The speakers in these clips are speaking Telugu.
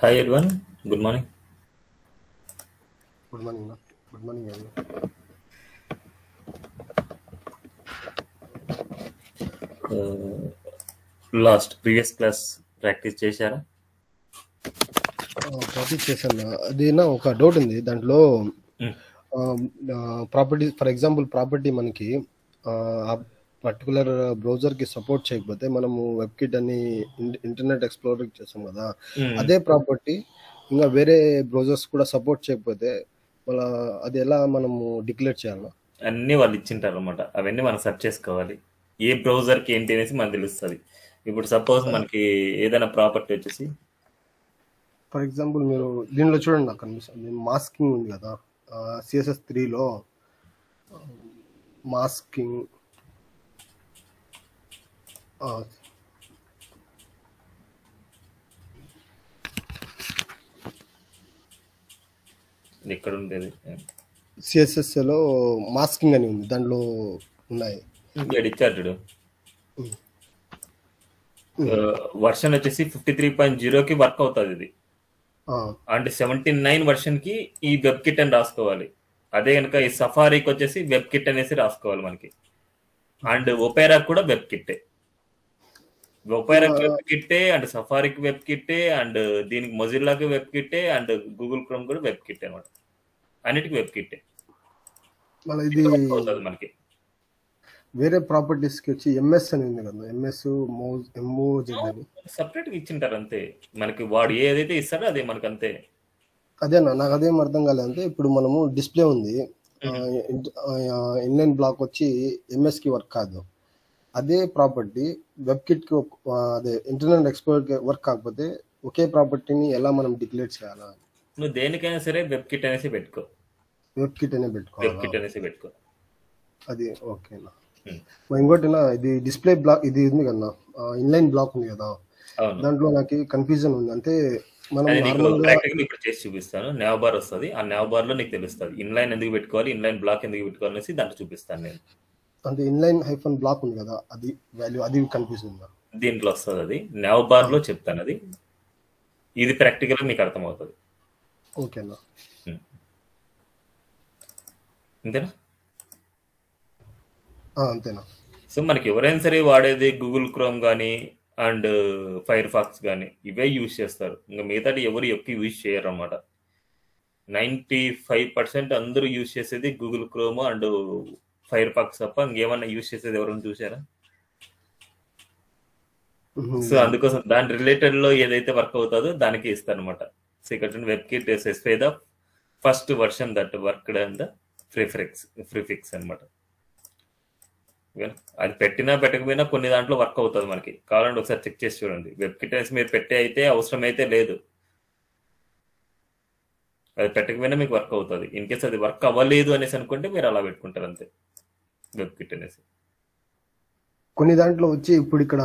Hi everyone, good morning. Good morning good morning అండి Uh, last previous class practice చేశారా? ప్రాక్టీస్ చేశాను అది నా ఒక డౌట్ ఉంది. దాంట్లో ప్రాపర్టీ ఫర్ ఎగ్జాంపుల్ ప్రాపర్టీ మనకి పర్టికులర్ బ్రౌజర్కి సపోర్ట్ చేయకపోతే మనము వెబ్ కిట్ అని ఇంటర్నెట్ ఎక్స్ప్లోర్ చేస్తాం కదా. అదే ప్రాపర్టీ ఇంకా వేరే బ్రౌజర్స్ కూడా సపోర్ట్ చేయకపోతే మళ్ళా అది ఎలా మనము డిక్లేర్ చేయాలా? అన్ని వాళ్ళు ఇచ్చింటారు అనమాట అవన్నీ మనం సెర్చ్ చేసుకోవాలి. ఏ బ్రౌజర్కి ఏంటి అనేసి మనకు తెలుస్తుంది. ఇప్పుడు సపోజ్ మనకి ఏదైనా ప్రాపర్టీ వచ్చేసి ఫర్ ఎగ్జాంపుల్ మీరు దీనిలో చూడండి నాకు కనిపిస్తుంది మాస్కింగ్ ఉంది కదా. సిఎస్ఎస్ త్రీలో మాస్కింగ్ ఇక్కడ ఉండేది సిఎస్ఎస్లో మాస్కింగ్ అని ఉంది దాంట్లో ఉన్నాయి. వర్షన్ వచ్చేసి ఫిఫ్టీ త్రీ పాయింట్ జీరోకి వర్క్ అవుతుంది ఇది. అండ్ సెవెంటీ నైన్ వర్షన్కి ఈ వెబ్ కిట్ అని రాసుకోవాలి. అదే కనుక ఈ సఫారీకి వచ్చేసి వెబ్ కిట్ అనేసి రాసుకోవాలి మనకి. అండ్ ఒపేరా కూడా వెబ్ కిట్టే. ఒపేరాకి వెబ్ కిట్టే అండ్ సఫారీకి వెబ్ కిట్టే అండ్ దీనికి మొజిల్లాకి వెబ్ కిట్టే అండ్ గూగుల్ క్రోమ్ కూడా వెబ్ కిట్ అనమాట అన్నిటికి వెబ్ కిట్టే మనకి. వేరే ప్రాపర్టీస్కి వచ్చి ఎంఎస్ అని ఉంది కదా ఎంఎస్ మోజ్ ఎంఓజెడ్ అని. సపరేట్గా ఇచ్చింటారు అంతే. మనకి వాడు ఏదైతే ఇస్తాడో అదే మనకి అంతే. అదేనా నాకు అదేం అర్థం కాలేదు అంటే ఇప్పుడు మనము డిస్ప్లే ఉంది. ఇన్లైన్ బ్లాక్ వచ్చి ఎంఎస్కి వర్క్ కాదు. అదే ప్రాపర్టీ వెబ్ కిట్కి ఒక- ఆ, అదే ఇంటర్నెట్ ఎక్స్ప్లోర్కి వర్క్ కాకపోతే ఒకే ప్రాపర్టీని ఎలా మనం డిక్లేర్ చేయాలా? నువ్వు దేనికైనా సరే వెబ్ కిట్ అనేసి పెట్టుకో. వెబ్ కిట్ అనే వెబ్ పెట్టుకోవాలా? కిట్ అనేసి పెట్టుకో. అది ఓకేనా ఇంకోటినా ఇది డిస్ప్లే బ్లాక్ ఇది ఉంది కదా ఇన్లైన్ బ్లాక్ ఉంది కదా దాంట్లో నాకు కన్ఫ్యూజన్ ఉంది. అంటే మనం ఇప్పుడు చేసి చూపిస్తాను. నెవ్ బార్ వస్తుంది. ఆ నెవ్ బార్లో నీకు తెలుస్తుంది. ఇన్లైన్ ఎందుకు పెట్టుకోవాలి? ఇన్లైన్ బ్లాక్ ఎందుకు పెట్టుకోవాలి అనేసి దాంట్లో చూపిస్తాను నేను. అంటే ఇన్లైన్ హైఫన్ బ్లాక్ ఉంది కదా అది వాల్యూ అది కన్ఫ్యూజ్ ఉందా. దీంట్లో వస్తుంది అది. నెవ్ బార్లో చెప్తాను అది. ఇది ప్రాక్టికల్ మీకు అర్థమవుతుంది. ఓకేనా అంతేనా ఆ, అంతేనా. సో మనకి ఎవరైనా సరే వాడేది గూగుల్ క్రోమ్ కానీ అండ్ ఫైర్ ఫాక్స్ కానీ ఇవే యూజ్ చేస్తారు. ఇంకా మిగతాది ఎవరు ఎక్కువ యూజ్ చేయరు అనమాట నైంటీ ఫైవ్ పర్సెంట్ అందరూ యూజ్ చేసేది Google Chrome and Firefox తప్ప ఇంకేమన్నా యూజ్ చేసేది ఎవరైనా చూసారా. సో అందుకోసం దాని రిలేటెడ్లో ఏదైతే వర్క్ అవుతుందో దానికి ఇస్తారు అనమాట సో ఇక్కడ WebKit specify the first version that worked and the prefix prefix అనమాట అది పెట్టినా పెట్టకపోయినా కొన్ని దాంట్లో వర్క్ అవుతుంది మనకి. కావాలంటే ఒకసారి చెక్ చేసి చూడండి. వెబ్ కిట్ అనేసి మీరు పెట్టే అయితే అవసరం అయితే లేదు. అది పెట్టకపోయినా మీకు వర్క్ అవుతుంది. ఇన్ కేస్ అది వర్క్ అవ్వలేదు అనేసి అనుకుంటే మీరు అలా పెట్టుకుంటారు అంతే. వెబ్ కిట్ అనేసి కొన్ని దాంట్లో వచ్చి ఇప్పుడు ఇక్కడ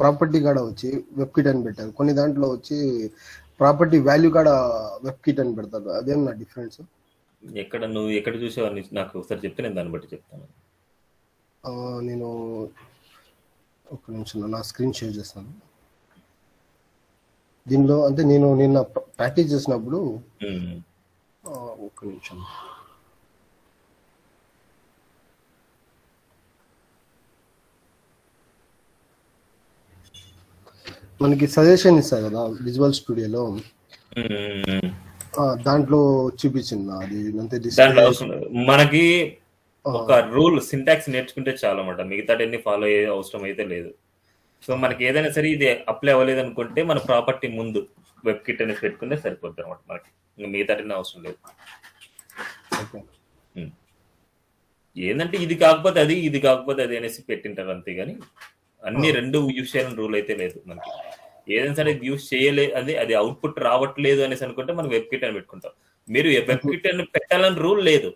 ప్రాపర్టీ కాడ వచ్చి వెబ్ కిట్ అని పెట్టారు. కొన్ని దాంట్లో వచ్చి ప్రాపర్టీ వాల్యూ కాడ వెబ్ కిట్ అని పెడతారు. అదేం నా డిఫరెన్స్? ఎక్కడ నువ్వు ఎక్కడ చూసేవాడిని నాకు ఒకసారి చెప్తే నేను దాన్ని బట్టి చెప్తాను. నేను ఒక నిమిషం నా స్క్రీన్ షేర్ చేస్తాను. దీనిలో అంటే నేను నిన్న ప్రాక్టీస్ చేసినప్పుడు ఒక్క నిమిషం. మనకి సజెషన్ ఇస్తారు కదా విజువల్ స్టూడియోలో. దాంట్లో చూపించింది అది అంతే దాంట్లో. మనకి ఒక రూల్ సింటాక్స్ నేర్చుకుంటే చాలు అనమాట మిగతాటన్ని ఫాలో అయ్యే అవసరం అయితే లేదు. సో మనకి ఏదైనా సరే ఇది అప్లై అవ్వలేదు అనుకుంటే మన ప్రాపర్టీ ముందు వెబ్ కిట్ అనేది పెట్టుకుంటే సరిపోద్ది అనమాట మనకి. ఇంకా మిగతాటన్ని అవసరం లేదు. ఏంటంటే ఇది కాకపోతే అది ఇది కాకపోతే అది అనేసి పెట్టింటారు అంతే కానీ అన్ని రెండు యూజ్ చేయాలని రూల్ అయితే లేదు మనకి. ఏదైనా సరే యూజ్ చేయలే అది అది అవుట్పుట్ రావట్లేదు అనేసి అనుకుంటే మనం వెబ్ కిట్ అని పెట్టుకుంటాం. మీరు వెబ్ కిట్ అని పెట్టాలని రూల్ లేదు.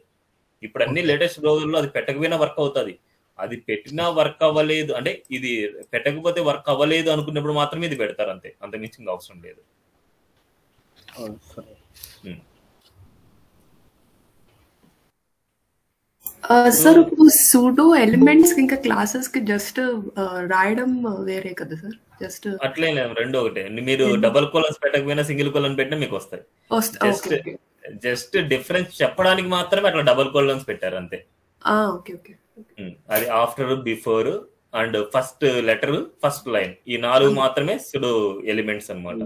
ఇప్పుడు అన్ని లేటెస్ట్ బ్రౌజర్లో అది పెట్టకపోయినా వర్క్ అవుతుంది. అది పెట్టినా వర్క్ అవ్వలేదు అంటే ఇది పెట్టకపోతే వర్క్ అవ్వలేదు అనుకున్నప్పుడు మాత్రమే ఇది పెడతారు అంతే. అంత మించి ఇంకా అవసరం లేదు. సరే మ్మ్. సార్ ఇప్పుడు సూడో ఎలిమెంట్స్ ఇంకా క్లాసెస్కి జస్ట్ రాయడం వేరే కదా సార్ జస్ట్ అట్లే లేదు రెండు ఒకటే. మీరు డబుల్ కోలన్స్ పెట్టకపోయినా సింగిల్ కోలన్ పెట్టినా మీకు వస్తాయి. జస్ట్ జస్ట్ డిఫరెన్స్ చెప్పడానికి మాత్రమే అట్లా డబుల్ కోలన్స్ పెట్టారు అంతే. ఓకే ఓకే ఉమ్, అది after before and first letter first line ఈ నాలుగు మాత్రమే సుడు ఎలిమెంట్స్ అన్నమాట.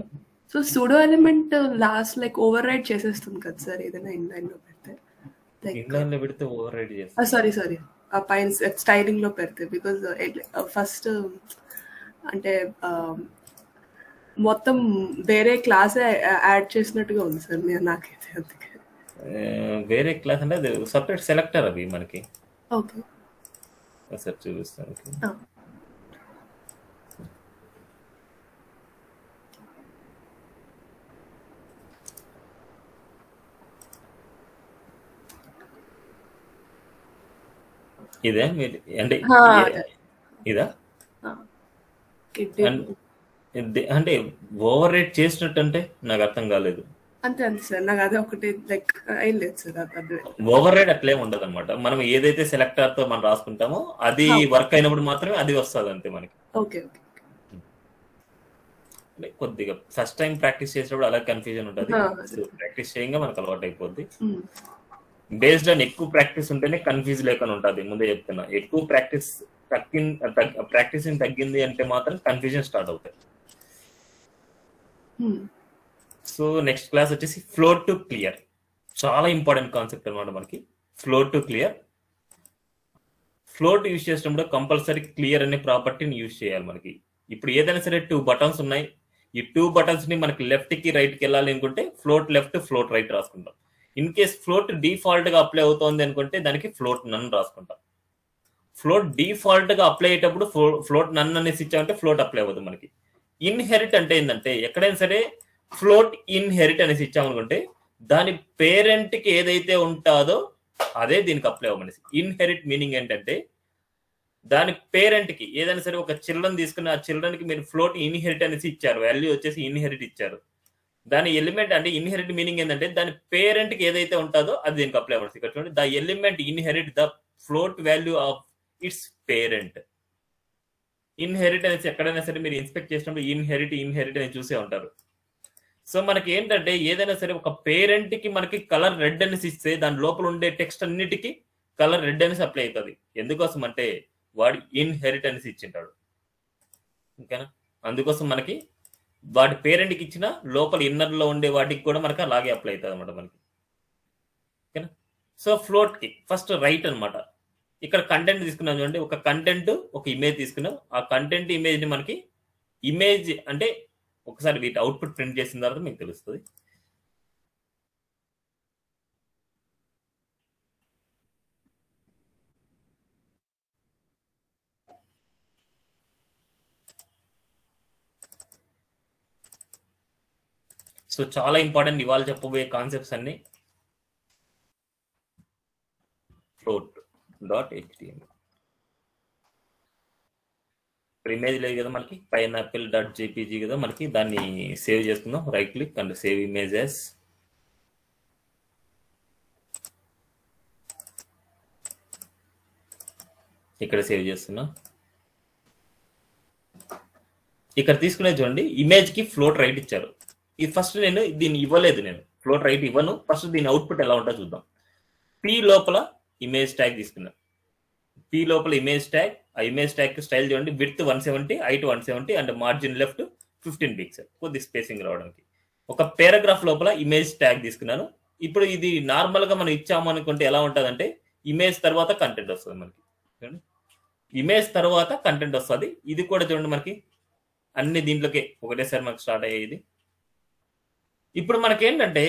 So pseudo element last like override చేసేస్తుంది కదా సార్ ఏదైనా ఇన్లైన్లో? లో పెడితే ఓవర్ రైడ్ చేస్తారు సారీ సారీ ఆ పైన స్టైలింగ్లో పెడితే బికాజ్ ఫస్ట్ అంటే um, మొత్తం వేరే క్లాస్ యాడ్ చేసినట్టుగా ఉంది సార్ మీరు నాకైతే అందుకే. వేరే క్లాస్ అంటే సపరేట్ సెలెక్టర్ అవి మనకి. ఓకే ఒకసారి చూపిస్తాను. ఇదే మీరు అంటే. ఇదా? అంటే ఓవర్ రేట్ చేసినట్టు అంటే నాకు అర్థం కాలేదు. అంతే అంతే సార్. నాకు అదే ఒకటి లైక్ ఏం లేదు సార్ ఓవర్ రేట్ అట్లే ఉండదు అనమాట మనం ఏదైతే సెలెక్టర్తో మనం రాసుకుంటామో అది వర్క్ అయినప్పుడు మాత్రమే అది వస్తుంది అంతే మనకి. ఓకే ఓకే కొద్దిగా ఫస్ట్ టైం ప్రాక్టీస్ చేసినప్పుడు అలా కన్ఫ్యూజన్ ఉంటుంది. ప్రాక్టీస్ చేయంగా మనకు అలవాటు అయిపోద్ది. బేస్డ్ ఆన్ ఎక్కువ ప్రాక్టీస్ ఉంటేనే కన్ఫ్యూజ్ లేకుండా ఉంటుంది. ముందే చెప్తున్నా. ఎక్కువ ప్రాక్టీస్ తగ్గి ప్రాక్టీసింగ్ తగ్గింది అంటే మాత్రం కన్ఫ్యూజన్ స్టార్ట్ అవుతాయి. సో నెక్స్ట్ క్లాస్ వచ్చేసి ఫ్లోర్ టు క్లియర్ చాలా ఇంపార్టెంట్ కాన్సెప్ట్ అనమాట మనకి. Floor to clear float use చేసినప్పుడు కంపల్సరీ క్లియర్ అనే ప్రాపర్టీని యూజ్ చేయాలి మనకి. ఇప్పుడు ఏదైనా సరే టూ బటన్స్ ఉన్నాయి. ఈ టూ బటన్స్ని మనకి లెఫ్ట్కి రైట్కి వెళ్ళాలి అనుకుంటే ఫ్లోట్ లెఫ్ట్ ఫ్లోట్ రైట్ రాసుకుంటాం ఇన్ కేస్ ఫ్లోట్ డిఫాల్ట్గా అప్లై అవుతోంది అనుకుంటే దానికి ఫ్లోట్ నన్ రాసుకుంటాం. ఫ్లోట్ డిఫాల్ట్గా అప్లై అయ్యేటప్పుడు ఫ్లోట్ నన్ అనేసి ఇచ్చామంటే ఫ్లోట్ అప్లై అవ్వదు మనకి. ఇన్హెరిట్ అంటే ఏంటంటే ఎక్కడైనా సరే ఫ్లోట్ ఇన్హెరిట్ అనేసి ఇచ్చామనుకుంటే దాని పేరెంట్కి ఏదైతే ఉంటుందో అదే దీనికి అప్లై అవ్వమనేసి. ఇన్హెరిట్ మీనింగ్ ఏంటంటే దాని పేరెంట్కి ఏదైనా సరే ఒక చిల్డ్రన్ తీసుకుని ఆ చిల్డ్రన్కి మీరు ఫ్లోట్ ఇన్హెరిట్ అనేసి ఇచ్చారు. వాల్యూ వచ్చేసి ఇన్హెరిట్ ఇచ్చారు. దాని ఎలిమెంట్ అంటే ఇన్హెరిట్ మీనింగ్ ఏంటంటే దాని పేరెంట్కి ఏదైతే ఉంటుందో అది దీనికి అప్లై అవ్వచ్చు ఇక్కడ చూడండి the element inherit the float value of its parent inherit అనేసి ఎక్కడైనా సరే మీరు ఇన్స్పెక్ట్ చేసినప్పుడు ఇన్హెరిట్ ఇన్హెరిట్ అని చూసే ఉంటారు. సో మనకి ఏంటంటే ఏదైనా సరే ఒక పేరెంట్కి మనకి కలర్ రెడ్ అనేసి ఇస్తే దాని లోపల ఉండే టెక్స్ట్ అన్నిటికీ కలర్ రెడ్ అనేసి అప్లై అవుతుంది. ఎందుకోసం అంటే వాడు ఇన్హెరిట్ అనేసి ఇచ్చింటాడు. ఓకేనా? అందుకోసం మనకి వాటి పేరెంట్కి ఇచ్చిన లోపల ఇన్నర్లో ఉండే వాటికి కూడా మనకి అలాగే అప్లై అవుతుంది అనమాట మనకి. ఓకేనా? సో ఫ్లోట్కి ఫస్ట్ రైట్ అనమాట ఇక్కడ కంటెంట్ తీసుకున్నాం చూడండి ఒక కంటెంట్ ఒక ఇమేజ్ తీసుకున్నాం. ఆ కంటెంట్ ఇమేజ్ని మనకి ఇమేజ్ అంటే ఒకసారి వీటి అవుట్పుట్ ప్రింట్ చేసిన తర్వాత మీకు తెలుస్తుంది. సో చాలా ఇంపార్టెంట్ ఇవాళ చెప్పబోయే కాన్సెప్ట్స్ అన్ని. ఫ్లోట్ డాట్ హెచ్టిఎం ఇమేజ్ లేదు కదా మనకి పైనాపిల్ డాట్ జేపీజీ కదా మనకి దాన్ని సేవ్ చేసుకుందాం right click and save images ఇక్కడ సేవ్ చేస్తున్నా. ఇక్కడ తీసుకునే చూడండి ఇమేజ్కి ఫ్లోట్ రైట్ ఇచ్చారు. ఇది ఫస్ట్ నేను దీన్ని ఇవ్వలేదు నేను. ఫ్లోట్ రైట్ ఇవ్వను. ఫస్ట్ దీని అవుట్పుట్ ఎలా ఉంటుందో చూద్దాం. పి లోపల ఇమేజ్ ట్యాగ్ తీసుకున్నాను పి లోపల ఇమేజ్ ట్యాగ్ ఆ ఇమేజ్ ట్యాగ్ స్టైల్ చూడండి. Width one seventy height one seventy and margin left fifteen pixel కొద్ది స్పేసింగ్ రావడానికి. ఒక పారాగ్రాఫ్ లోపల ఇమేజ్ ట్యాగ్ తీసుకున్నాను. ఇప్పుడు ఇది నార్మల్గా మనం ఇచ్చాము అనుకుంటే ఎలా ఉంటుందంటే ఇమేజ్ తర్వాత కంటెంట్ వస్తుంది మనకి. చూడండి. ఇమేజ్ తర్వాత కంటెంట్ వస్తుంది. ఇది కూడా చూడండి మనకి. అన్ని దీంట్లోకే ఒకటేసారి మనకి స్టార్ట్ అయ్యేది. ఇప్పుడు మనకి ఏంటంటే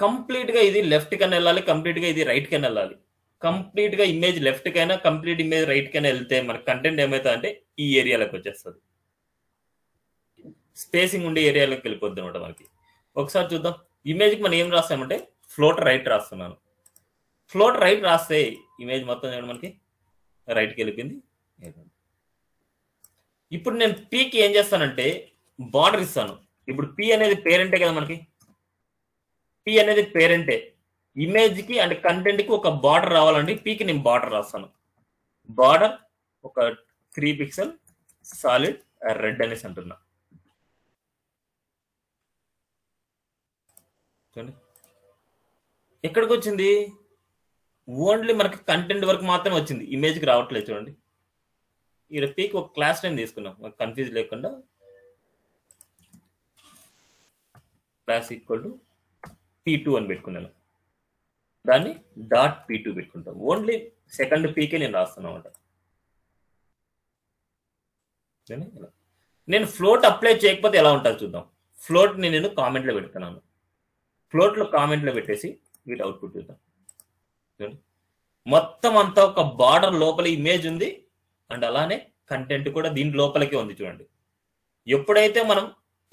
కంప్లీట్గా ఇది లెఫ్ట్ కన్నా వెళ్ళాలి కంప్లీట్గా ఇది రైట్ కన్నా వెళ్ళాలి. కంప్లీట్గా ఇమేజ్ లెఫ్ట్ కైనా కంప్లీట్ ఇమేజ్ రైట్ కైనా వెళ్తే మన కంటెంట్ ఏమవుతుంది అంటే ఈ ఏరియాలోకి వచ్చేస్తుంది. స్పేసింగ్ ఉండే ఏరియాలోకి వెళ్ళిపోద్ది అనమాట మనకి. ఒకసారి చూద్దాం. ఇమేజ్కి మనం ఏం రాస్తామంటే ఫ్లోట్ రైట్ రాస్తున్నాను. ఫ్లోట్ రైట్ రాస్తే ఇమేజ్ మొత్తం చూడండి మనకి. రైట్కి వెళ్ళిపోయింది. ఇప్పుడు నేను పీకి ఏం చేస్తానంటే బార్డర్ ఇస్తాను. ఇప్పుడు పి అనేది పేరెంటే కదా మనకి? పి అనేది పేరెంటే ఇమేజ్కి అండ్ కంటెంట్కి ఒక బార్డర్ రావాలండి. పీకి నేను బార్డర్ రాస్తాను. బార్డర్ ఒక త్రీ పిక్సెల్ సాలిడ్ రెడ్ అనేసి అంటున్నా. చూడండి. ఎక్కడికి వచ్చింది? ఓన్లీ మనకి కంటెంట్ వరకు మాత్రమే వచ్చింది. ఇమేజ్కి రావట్లేదు చూడండి. ఈ పీక్ ఒక క్లాస్ టైం తీసుకున్నాం. కన్ఫ్యూజ్ లేకుండా. Class equal to P two అని పెట్టుకున్నాను. దాన్ని డాట్ పీ టూ పెట్టుకుంటాం. ఓన్లీ సెకండ్ పీకే నేను రాస్తున్నాను అనమాట నేను ఫ్లోట్ అప్లై చేయకపోతే ఎలా ఉంటుంది చూద్దాం. ఫ్లోట్ని నేను కామెంట్లో పెడుతున్నాను. ఫ్లోట్లో కామెంట్లో పెట్టేసి వీటి అవుట్పుట్ చూద్దాం. చూడండి. మొత్తం అంతా ఒక బార్డర్ లోపల ఇమేజ్ ఉంది. అండ్ అలానే కంటెంట్ కూడా దీని లోపలికే ఉంది చూడండి. ఎప్పుడైతే మనం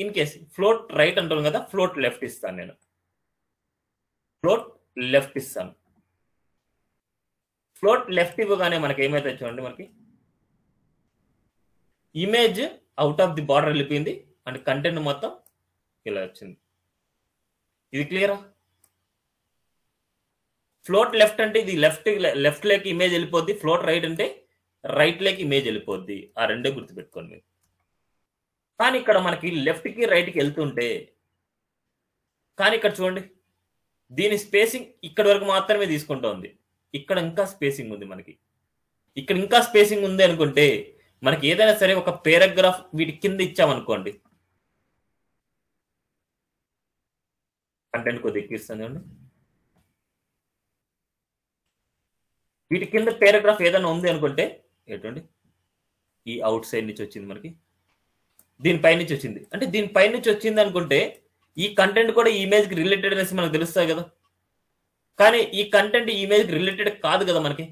ఇన్ కేస్ ఫ్లోట్ రైట్ అంటాను కదా ఫ్లోట్ లెఫ్ట్ ఇస్తాను నేను. ఫ్లోట్ లెఫ్ట్ ఇస్తాను. ఫ్లోట్ లెఫ్ట్ ఇవ్వగానే మనకి ఏమైతే చూడండి మనకి. Image out of the border వెళ్ళిపోయింది అండ్ కంటెంట్ మొత్తం ఇలా వచ్చింది. ఇది క్లియరా ఫ్లోట్ లెఫ్ట్ అంటే ఇది లెఫ్ట్ లెఫ్ట్ లేకి ఇమేజ్ వెళ్ళిపోద్ది ఫ్లోట్ రైట్ అంటే రైట్ లేకి ఇమేజ్ వెళ్ళిపోద్ది. ఆ రెండే గుర్తుపెట్టుకోండి మీరు. కానీ ఇక్కడ మనకి లెఫ్ట్కి రైట్కి వెళ్తుంటే కానీ ఇక్కడ చూడండి దీని స్పేసింగ్ ఇక్కడ వరకు మాత్రమే తీసుకుంటోంది. ఇక్కడ ఇంకా స్పేసింగ్ ఉంది మనకి. ఇక్కడ ఇంకా స్పేసింగ్ ఉంది అనుకుంటే మనకి ఏదైనా సరే ఒక పేరాగ్రాఫ్ వీటి కింద ఇచ్చామనుకోండి. కంటెంట్ కొద్దిగా ఎక్కిస్తుంది చూడండి. వీటి కింద పేరాగ్రాఫ్ ఏదైనా ఉంది అనుకుంటే ఏంటండి? ఈ అవుట్ సైడ్ నుంచి వచ్చింది మనకి. దీనిపై నుంచి వచ్చింది. అంటే దీనిపై నుంచి వచ్చింది అనుకుంటే ఈ కంటెంట్ కూడా ఈ ఇమేజ్కి రిలేటెడ్ అనేసి మనకు తెలుస్తుంది కదా. కానీ ఈ కంటెంట్ ఈ ఇమేజ్కి రిలేటెడ్ కాదు కదా మనకి.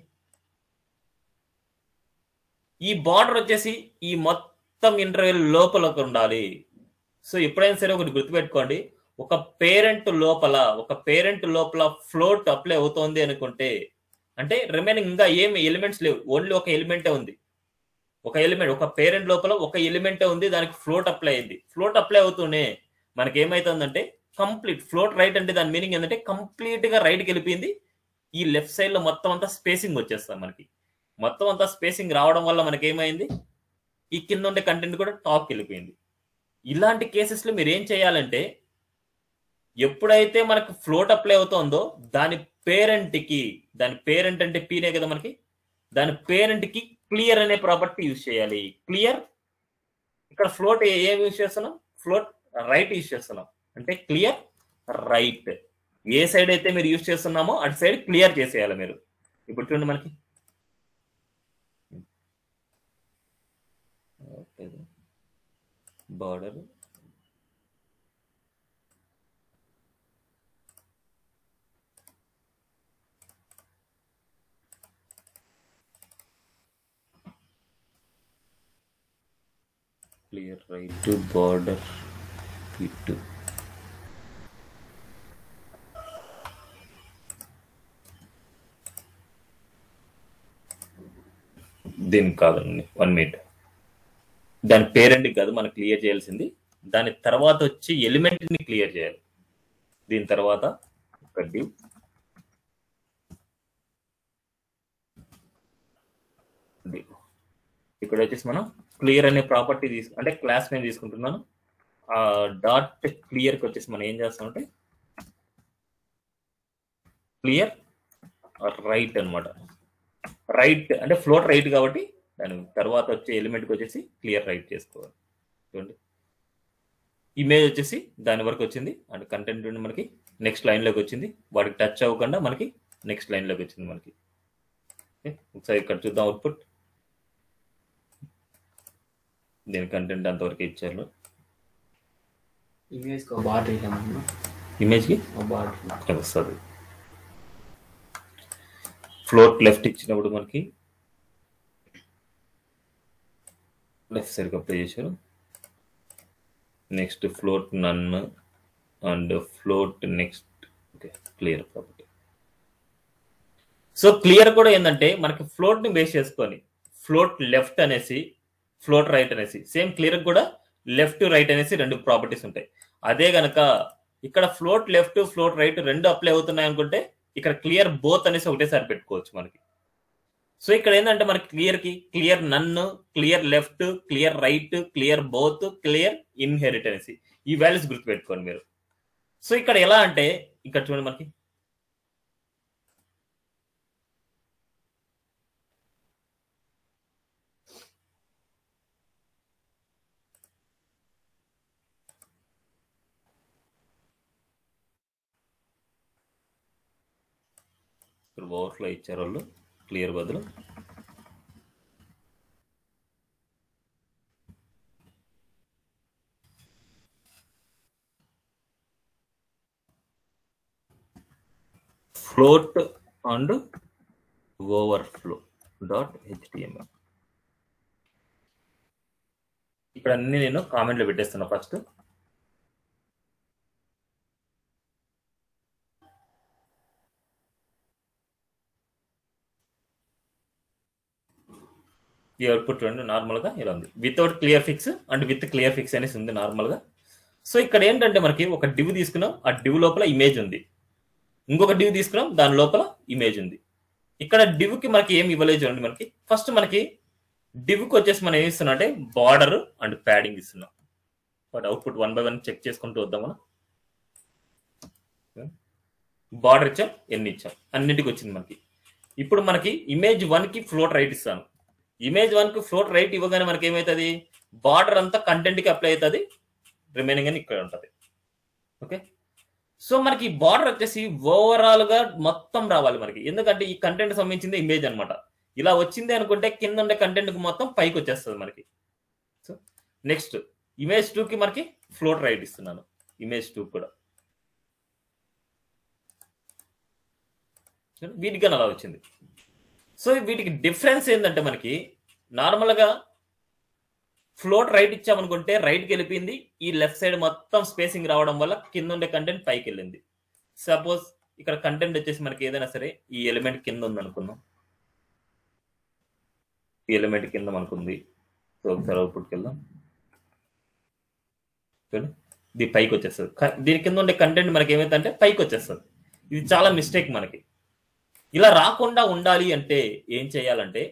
ఈ బార్డర్ వచ్చేసి ఈ మొత్తం ఇంటర్వ్యూ లోపల ఉండాలి. సో ఎప్పుడైనా సరే ఒకటి గుర్తుపెట్టుకోండి. ఒక పేరెంట్ లోపల ఒక పేరెంట్ లోపల ఫ్లోట్ అప్లై అవుతోంది అనుకుంటే అంటే రిమైనింగ్ ఇంకా ఏమి ఎలిమెంట్స్ లేవు. ఓన్లీ ఒక ఎలిమెంటే ఉంది. ఒక ఎలిమెంట్ ఒక పేరెంట్ లోపల ఒక ఎలిమెంటే ఉంది దానికి ఫ్లోట్ అప్లై అయింది. ఫ్లోట్ అప్లై అవుతూనే మనకి ఏమైతుందంటే కంప్లీట్ ఫ్లోట్ రైట్ అంటే దాని మీనింగ్ ఏంటంటే కంప్లీట్గా రైట్కి వెళ్ళిపోయింది. ఈ లెఫ్ట్ సైడ్లో మొత్తం అంతా స్పేసింగ్ వచ్చేస్తాం మనకి. మొత్తం అంతా స్పేసింగ్ రావడం వల్ల మనకి ఏమైంది ఈ కింద ఉండే కంటెంట్ కూడా టాప్కి వెళ్ళిపోయింది. ఇలాంటి కేసెస్లో మీరు ఏం చేయాలంటే ఎప్పుడైతే మనకు ఫ్లోట్ అప్లై అవుతుందో దాని పేరెంట్కి దాని పేరెంట్ అంటే పీనే కదా మనకి దాని పేరెంట్కి క్లియర్ అనే ప్రాపర్టీ యూజ్ చేయాలి. క్లియర్ ఇక్కడ ఫ్లోట్ ఏం యూజ్ చేస్తున్నాం? ఫ్లోట్ రైట్ యూజ్ చేస్తున్నాం. అంటే క్లియర్ రైట్ ఏ సైడ్ అయితే మీరు యూజ్ చేస్తున్నామో అటు సైడ్ క్లియర్ చేసేయాలి మీరు. ఇప్పుడు చూడండి మనకి. Border clear right to border p2 దీనికి కాదండి. వన్ మినిట్ దాని పేరెంట్ కాదు మనం క్లియర్ చేయాల్సింది. దాని తర్వాత వచ్చి ఎలిమెంట్ని క్లియర్ చేయాలి. దీని తర్వాత ఒక div ఇక్కడ వచ్చేసి మనం క్లియర్ అనే ప్రాపర్టీ తీసుకు అంటే క్లాస్ నేను తీసుకుంటున్నాను. ఆ డాట్ క్లియర్కి వచ్చేసి మనం ఏం చేస్తామంటే క్లియర్ రైట్ అనమాట రైట్ అంటే ఫ్లోట్ రైట్ కాబట్టి దాని తర్వాత వచ్చే ఎలిమెంట్కి వచ్చేసి క్లియర్ రైట్ చేసుకోవాలి. చూడండి. ఇమేజ్ వచ్చేసి దాని వరకు వచ్చింది. అండ్ కంటెంట్ నుండి మనకి నెక్స్ట్ లైన్లోకి వచ్చింది. వాటికి టచ్ అవ్వకుండా మనకి నెక్స్ట్ లైన్లోకి వచ్చింది మనకి. ఒకసారి ఇక్కడ చూద్దాం అవుట్పుట్ దీని కంటెంట్ అంతవరకు ఇచ్చారు? ఇమేజ్ ఇమేజ్కి వస్తుంది. ఫ్లోట్ లెఫ్ట్ ఇచ్చినప్పుడు మనకి లెఫ్ట్ సరిగ్గా అప్లై చేశారు. Next float none and float next okay clear కాబట్టి. సో క్లియర్ కూడా ఏంటంటే మనకి ఫ్లోట్ని బేస్ చేసుకొని ఫ్లోట్ లెఫ్ట్ అనేసి ఫ్లోట్ రైట్ అనేసి. సేమ్ క్లియర్ కూడా లెఫ్ట్ రైట్ అనేసి రెండు ప్రాపర్టీస్ ఉంటాయి. అదే గనక ఇక్కడ ఫ్లోట్ లెఫ్ట్ ఫ్లోట్ రైట్ రెండు అప్లై అవుతున్నాయి అనుకుంటే ఇక్కడ క్లియర్ బోత్ అనేసి ఒకటేసారి పెట్టుకోవచ్చు మనకి. సో ఇక్కడ ఏంటంటే మనకి క్లియర్కి clear none clear left clear right clear both clear inheritance ఈ వాల్యూస్ గుర్తుపెట్టుకోండి మీరు. సో ఇక్కడ ఎలా అంటే ఇక్కడ చూడండి మనకి. ఓవర్ఫ్లో ఇచ్చారు వాళ్ళు క్లియర్ బదులు. Float and overflow dot HTML. ఇక్కడ అన్ని నేను కామెంట్లో పెట్టేస్తున్నా ఫస్ట్. ఈ అవుట్పుట్ రెండు నార్మల్గా ఇలా ఉంది. Without clear fix and with clear fix అనేసి ఉంది నార్మల్గా సో ఇక్కడ ఏంటంటే మనకి ఒక డివ్ తీసుకున్నాం ఆ డివ్ లోపల ఇమేజ్ ఉంది. ఇంకొక డివ్ తీసుకున్నాం దాని లోపల ఇమేజ్ ఉంది. ఇక్కడ డివ్కి మనకి ఏం ఇవ్వలేదు చూడండి మనకి. ఫస్ట్ మనకి డివ్కి వచ్చేసి మనం ఏం ఇస్తున్నాం అంటే బార్డర్ అండ్ ప్యాడింగ్ ఇస్తున్నాం. But output one by one check చేసుకుంటూ వద్దాం మనం. బార్డర్ ఇచ్చాం ఎన్ని ఇచ్చాం. అన్నిటికి వచ్చింది మనకి. ఇప్పుడు మనకి ఇమేజ్ వన్కి ఫ్లోట్ రైట్ ఇస్తాను. ఇమేజ్ వన్కు ఫ్లోట్ రైట్ ఇవ్వగానే మనకి ఏమవుతుంది బార్డర్ అంతా కంటెంట్కి అప్లై అవుతుంది. రిమైనింగ్ అని ఇక్కడ ఉంటుంది. ఓకే సో మనకి బార్డర్ వచ్చేసి ఓవరాల్గా మొత్తం రావాలి మనకి. ఎందుకంటే ఈ కంటెంట్ సంబంధించింది ఇమేజ్ అనమాట ఇలా వచ్చింది అనుకుంటే కింద ఉండే కంటెంట్ మొత్తం పైకి వచ్చేస్తుంది మనకి. సో నెక్స్ట్ ఇమేజ్ టూ కి మనకి ఫ్లోట్ రైట్ ఇస్తున్నాను. ఇమేజ్ టూ కూడా. వీటికి అలా వచ్చింది. సో వీటికి డిఫరెన్స్ ఏంటంటే మనకి నార్మల్గా ఫ్లోట్ రైట్ ఇచ్చామనుకుంటే రైట్కి వెళ్ళిపోయింది. ఈ లెఫ్ట్ సైడ్ మొత్తం స్పేసింగ్ రావడం వల్ల కింద ఉండే కంటెంట్ పైకి వెళ్ళింది. సపోజ్ ఇక్కడ కంటెంట్ వచ్చేసి మనకి ఏదైనా సరే ఈ ఎలిమెంట్ కింద ఉంది అనుకుందాం. ఈ ఎలిమెంట్ కింద మనకుంది. సో ఒకసారి అవుట్పుట్కి వెళ్దాం. చూడండి ఇది పైకి వచ్చేస్తుంది. దీని కింద ఉండే కంటెంట్ మనకి ఏమైతే అంటే పైకి వచ్చేస్తుంది. ఇది చాలా మిస్టేక్ మనకి. ఇలా రాకుండా ఉండాలి అంటే ఏం చేయాలంటే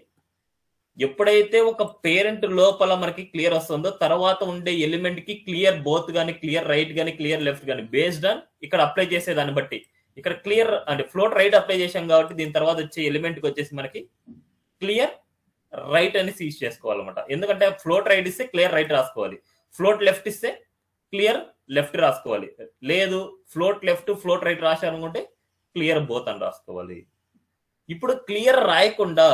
ఎప్పుడైతే ఒక పేరెంట్ లోపల మనకి క్లియర్ వస్తుందో తర్వాత ఉండే ఎలిమెంట్కి క్లియర్ బోత్ గాని క్లియర్ రైట్ గాని క్లియర్ లెఫ్ట్ గాని బేస్డ్ ఆన్ ఇక్కడ అప్లై చేసే దాన్ని బట్టి. ఇక్కడ క్లియర్ అంటే ఫ్లోట్ రైట్ అప్లై చేసాం కాబట్టి దీని తర్వాత వచ్చే ఎలిమెంట్కి వచ్చేసి మనకి క్లియర్ రైట్ అని సీజ్ చేసుకోవాలన్నమాట. ఎందుకంటే ఫ్లోట్ రైట్ ఇస్తే క్లియర్ రైట్ రాసుకోవాలి. ఫ్లోట్ లెఫ్ట్ ఇస్తే క్లియర్ లెఫ్ట్ రాసుకోవాలి. లేదు ఫ్లోట్ లెఫ్ట్ ఫ్లోట్ రైట్ రాశారనుకుంటే క్లియర్ బోత్ అని రాసుకోవాలి. ఇప్పుడు క్లియర్ రాయకుండా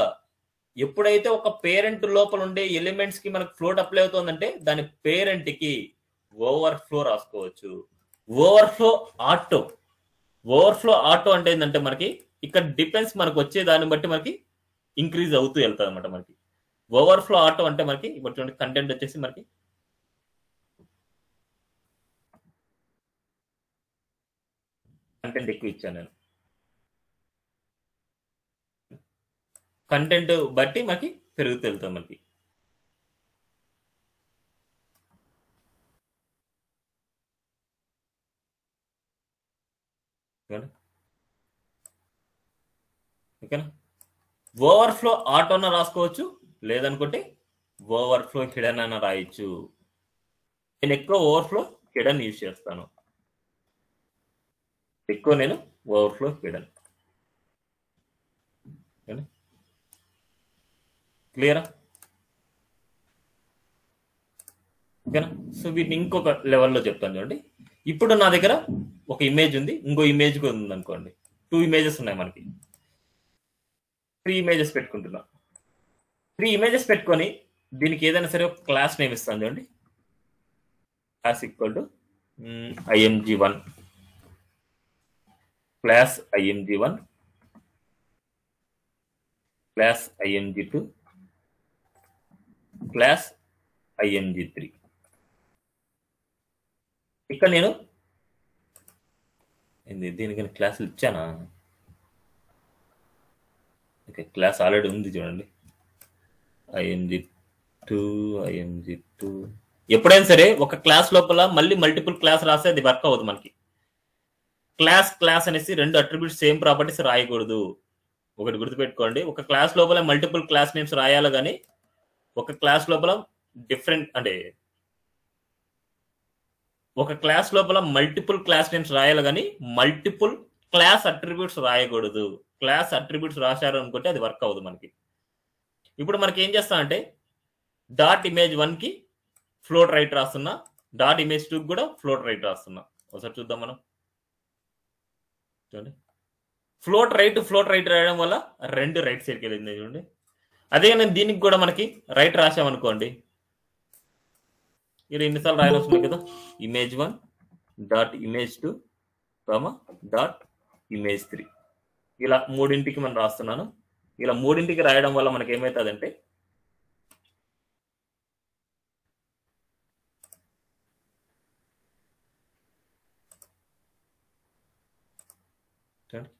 ఎప్పుడైతే ఒక పేరెంట్ లోపల ఉండే ఎలిమెంట్స్కి మనకు ఫ్లోట్ అప్లై అవుతుందంటే దాని పేరెంట్కి ఓవర్ ఫ్లో రాసుకోవచ్చు. Overflow auto. Over flow auto అంటే ఏంటంటే మనకి ఇక్కడ డిపెండ్స్ మనకు వచ్చే దాన్ని బట్టి మనకి ఇంక్రీజ్ అవుతూ వెళ్తుంది అనమాట మనకి. ఓవర్ ఫ్లో ఆటో అంటే మనకి ఇప్పుడు కంటెంట్ వచ్చేసి మనకి కంటెంట్ ఎక్కువ ఇచ్చాను నేను. కంటెంట్ బట్టి మనకి పెరుగుతూ వెళ్తుంది మనకి. ఓకేనా? ఓవర్ఫ్లో ఆటోన రాసుకోవచ్చు? లేదనుకుంటే ఓవర్ఫ్లో హిడన్ అన్న రాయొచ్చు. నేను ఎక్కువ ఓవర్ఫ్లో హిడన్ యూజ్ చేస్తాను. ఎక్కువ నేను ఓవర్ఫ్లో హిడెన్. క్లియరా ఓకేనా సో వీటిని ఇంకొక లెవెల్లో చెప్తాను చూడండి. ఇప్పుడు నా దగ్గర ఒక ఇమేజ్ ఉంది ఇంకో ఇమేజ్ కూడా ఉంది అనుకోండి. టూ ఇమేజెస్ ఉన్నాయి మనకి. త్రీ ఇమేజెస్ పెట్టుకుంటున్నా. త్రీ ఇమేజెస్ పెట్టుకొని దీనికి ఏదైనా సరే ఒక క్లాస్ నేమ్ ఇస్తాను చూడండి. Class equal to IMG one class IMG one class IMG two class ING three. ఇక్కడ నేను దీనికి క్లాసులు ఇచ్చానా? ఓకే క్లాస్ ఆల్రెడీ ఉంది చూడండి. ING two ING two. ఎప్పుడైనా సరే ఒక క్లాస్ లోపల మళ్ళీ మల్టిపుల్ క్లాస్ రాస్తే అది వర్క్ అవ్వదు మనకి. క్లాస్ క్లాస్ అనేసి రెండు అట్రిబ్యూట్స్ సేమ్ ప్రాపర్టీస్ రాయకూడదు. ఒకటి గుర్తుపెట్టుకోండి. ఒక క్లాస్ లోపల మల్టిపుల్ క్లాస్ నేమ్స్ రాయాలి కానీ ఒక క్లాస్ లోపల డిఫరెంట్ అంటే ఒక క్లాస్ లోపల మల్టిపుల్ క్లాస్ నేమ్స్ రాయాలి కానీ మల్టిపుల్ క్లాస్ అట్రిబ్యూట్స్ రాయకూడదు. క్లాస్ అట్రిబ్యూట్స్ రాశారు అనుకుంటే అది వర్క్ అవ్వదు మనకి. ఇప్పుడు మనకి ఏం చేస్తామంటే డాట్ ఇమేజ్ వన్కి ఫ్లోట్ రైట్ రాస్తున్నా డాట్ ఇమేజ్ టూ కూడా ఫ్లోట్ రైట్ రాస్తున్నా. ఒకసారి చూద్దాం మనం. చూడండి. ఫ్లోట్ రైట్ ఫ్లోట్ రైట్ రాయడం వల్ల రెండు రైట్ సైడ్కి వెళ్ళింది చూడండి. అదే నేను దీనికి కూడా మనకి రైట్ రాసామనుకోండి ఇక్కడ ఎన్నిసార్లు రాయాల్సి కదా? Image one dot image two comma dot image three ఇలా మూడింటికి మనం రాస్తున్నాను. ఇలా మూడింటికి రాయడం వల్ల మనకి ఏమవుతుందంటే చూడండి.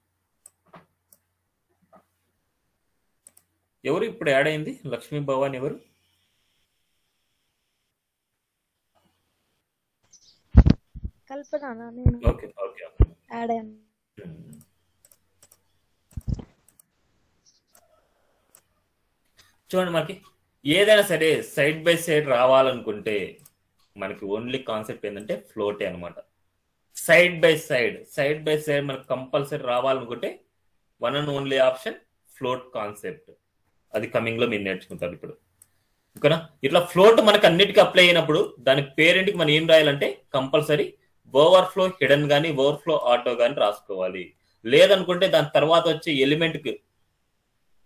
ఎవరు ఇప్పుడు యాడ్ అయింది? లక్ష్మీ భవాన్ ఎవరు? కల్పన ఓకే ఓకే యాడ్ చూడండి మనకి ఏదైనా సరే సైడ్ బై సైడ్ రావాలనుకుంటే మనకి ఓన్లీ కాన్సెప్ట్ ఏంటంటే ఫ్లోటే అనమాట side by side side by side మనకు కంపల్సరీ రావాలనుకుంటే one and only option float concept అది కమింగ్లో మీరు నేర్చుకుంటారు ఇప్పుడు. ఓకేనా? ఇట్లా ఫ్లోట్ మనకి అన్నిటికీ అప్లై అయినప్పుడు దాని పేరెంట్కి మనం ఏం రాయాలంటే కంపల్సరీ ఓవర్ఫ్లో హిడెన్ కానీ ఓవర్ఫ్లో ఆటో కానీ రాసుకోవాలి. లేదనుకుంటే దాని తర్వాత వచ్చే ఎలిమెంట్కి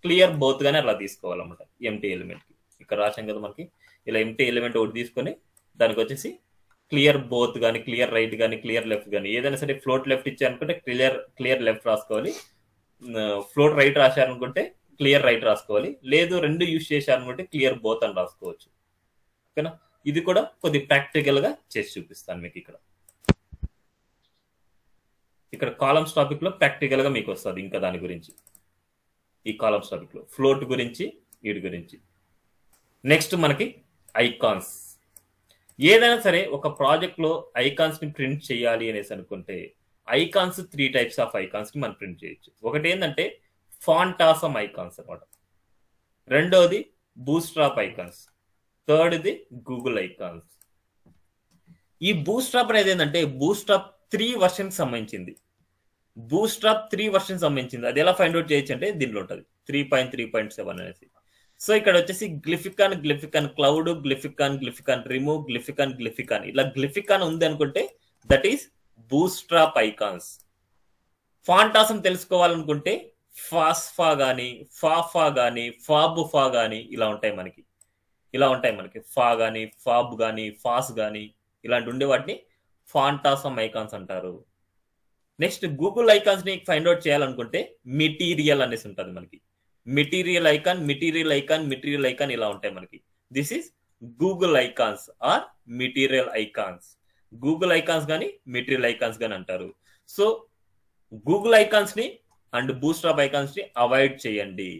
క్లియర్ బోత్ గానే అలా తీసుకోవాలన్నమాట. ఎంటీ ఎలిమెంట్కి. ఇక్కడ రాసాం కదా మనకి. ఇలా ఎంటీ ఎలిమెంట్ ఒకటి తీసుకొని దానికి వచ్చేసి క్లియర్ బోత్ కానీ క్లియర్ రైట్ కానీ క్లియర్ లెఫ్ట్ కానీ ఏదైనా సరే ఫ్లోట్ లెఫ్ట్ ఇచ్చారనుకుంటే క్లియర్ క్లియర్ లెఫ్ట్ రాసుకోవాలి. ఫ్లోట్ రైట్ రాశారనుకుంటే క్లియర్ రైట్ రాసుకోవాలి. లేదు రెండు యూజ్ చేశారనుకుంటే క్లియర్ బోత్ అని రాసుకోవచ్చు. ఓకేనా? ఇది కూడా కొద్ది ప్రాక్టికల్గా చేసి చూపిస్తాను మీకు ఇక్కడ. ఇక్కడ కాలమ్స్ టాపిక్లో ప్రాక్టికల్గా మీకు వస్తుంది ఇంకా దాని గురించి. ఈ కాలమ్స్ టాపిక్లో. ఫ్లోట్ గురించి వీటి గురించి. నెక్స్ట్ మనకి ఐకాన్స్. ఏదైనా సరే ఒక ప్రాజెక్ట్లో ఐకాన్స్ని ప్రింట్ చేయాలి అనేసి అనుకుంటే ఐకాన్స్ త్రీ టైప్స్ ఆఫ్ ఐకాన్స్ని మనం ప్రింట్ చేయొచ్చు. ఒకటి ఏంటంటే ఫాంటాసమ్ ఐకాన్స్ అనమాట రెండోది బూస్ట్రాప్ ఐకాన్స్. థర్డ్ది గూగుల్ ఐకాన్స్. ఈ బూస్ట్రాప్ అనేది ఏంటంటే బూస్ట్రాప్ త్రీ వర్షన్ సంబంధించింది. బూస్ట్రాప్ త్రీ వర్షన్ సంబంధించింది. అది ఎలా ఫైండ్ అవుట్ చేయొచ్చు అంటే దీనిలో ఉంటుంది. Three point three point seven అనేసి. సో ఇక్కడ వచ్చేసి గ్లిఫికాన్ గ్లిఫికాన్ క్లౌడ్ గ్లిఫికాన్ గ్లిఫికాన్ రిమూవ్ గ్లిఫికాన్ గ్లిఫికాన్. ఇలా గ్లిఫికాన్ ఉంది అనుకుంటే that is Bootstrap icons. Font Awesome తెలుసుకోవాలనుకుంటే ఫాస్ఫా కానీ ఫాఫా కానీ ఫాబ్ ఫా కానీ ఇలా ఉంటాయి మనకి. ఇలా ఉంటాయి మనకి. ఫా కానీ ఫాబ్ కానీ ఫాస్ కానీ ఇలాంటి ఉండే వాటిని ఫాంటాసమ్ ఐకాన్స్ అంటారు. నెక్స్ట్ గూగుల్ ఐకాన్స్ని ఫైండ్ అవుట్ చేయాలనుకుంటే మెటీరియల్ అనేసి ఉంటుంది మనకి. Material icon material icon material icon ఇలా ఉంటాయి మనకి. This is Google icons or material icons. Google icons కానీ మెటీరియల్ ఐకాన్స్ కానీ అంటారు. సో గూగుల్ ఐకాన్స్ని అండ్ బూస్టాప్ ఐకాన్స్ని అవాయిడ్ చేయండి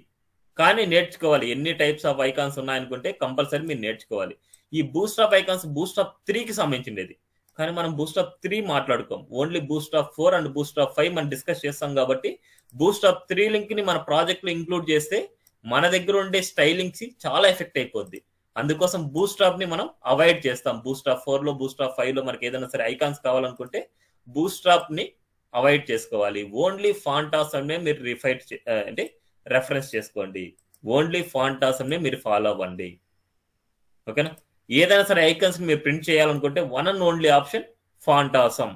కానీ నేర్చుకోవాలి ఎన్ని టైప్స్ ఆఫ్ ఐకాన్స్ ఉన్నాయనుకుంటే కంపల్సరీ మీరు నేర్చుకోవాలి ఈ బూస్టాప్ ఐకాన్స్ బూస్టాప్ త్రీకి సంబంధించినది కానీ మనం బూస్టాప్ three మాట్లాడుకోం only Bootstrap four and Bootstrap five మనం డిస్కస్ చేస్తాం కాబట్టి బూస్టాప్ త్రీ లింక్ని మన ప్రాజెక్ట్లో ఇంక్లూడ్ చేస్తే మన దగ్గర ఉండే స్టైలింగ్స్ చాలా ఎఫెక్ట్ అయిపోద్ది అందుకోసం బూస్టాప్ని మనం అవాయిడ్ చేస్తాం బూస్టాప్ ఫోర్లో బూస్టాప్ ఫైవ్లో మనకి ఏదైనా సరే ఐకాన్స్ కావాలనుకుంటే బూస్టాప్ని అవాయిడ్ చేసుకోవాలి. ఓన్లీ ఫాంటాస్ అనే మీరు రిఫైట్ అంటే రెఫరెన్స్ చేసుకోండి. ఓన్లీ ఫాంటాస్ని మీరు ఫాలో అవ్వండి. ఓకేనా? ఏదైనా సరే ఐకన్స్ మీరు ప్రింట్ చేయాలనుకుంటే one and only option Font Awesome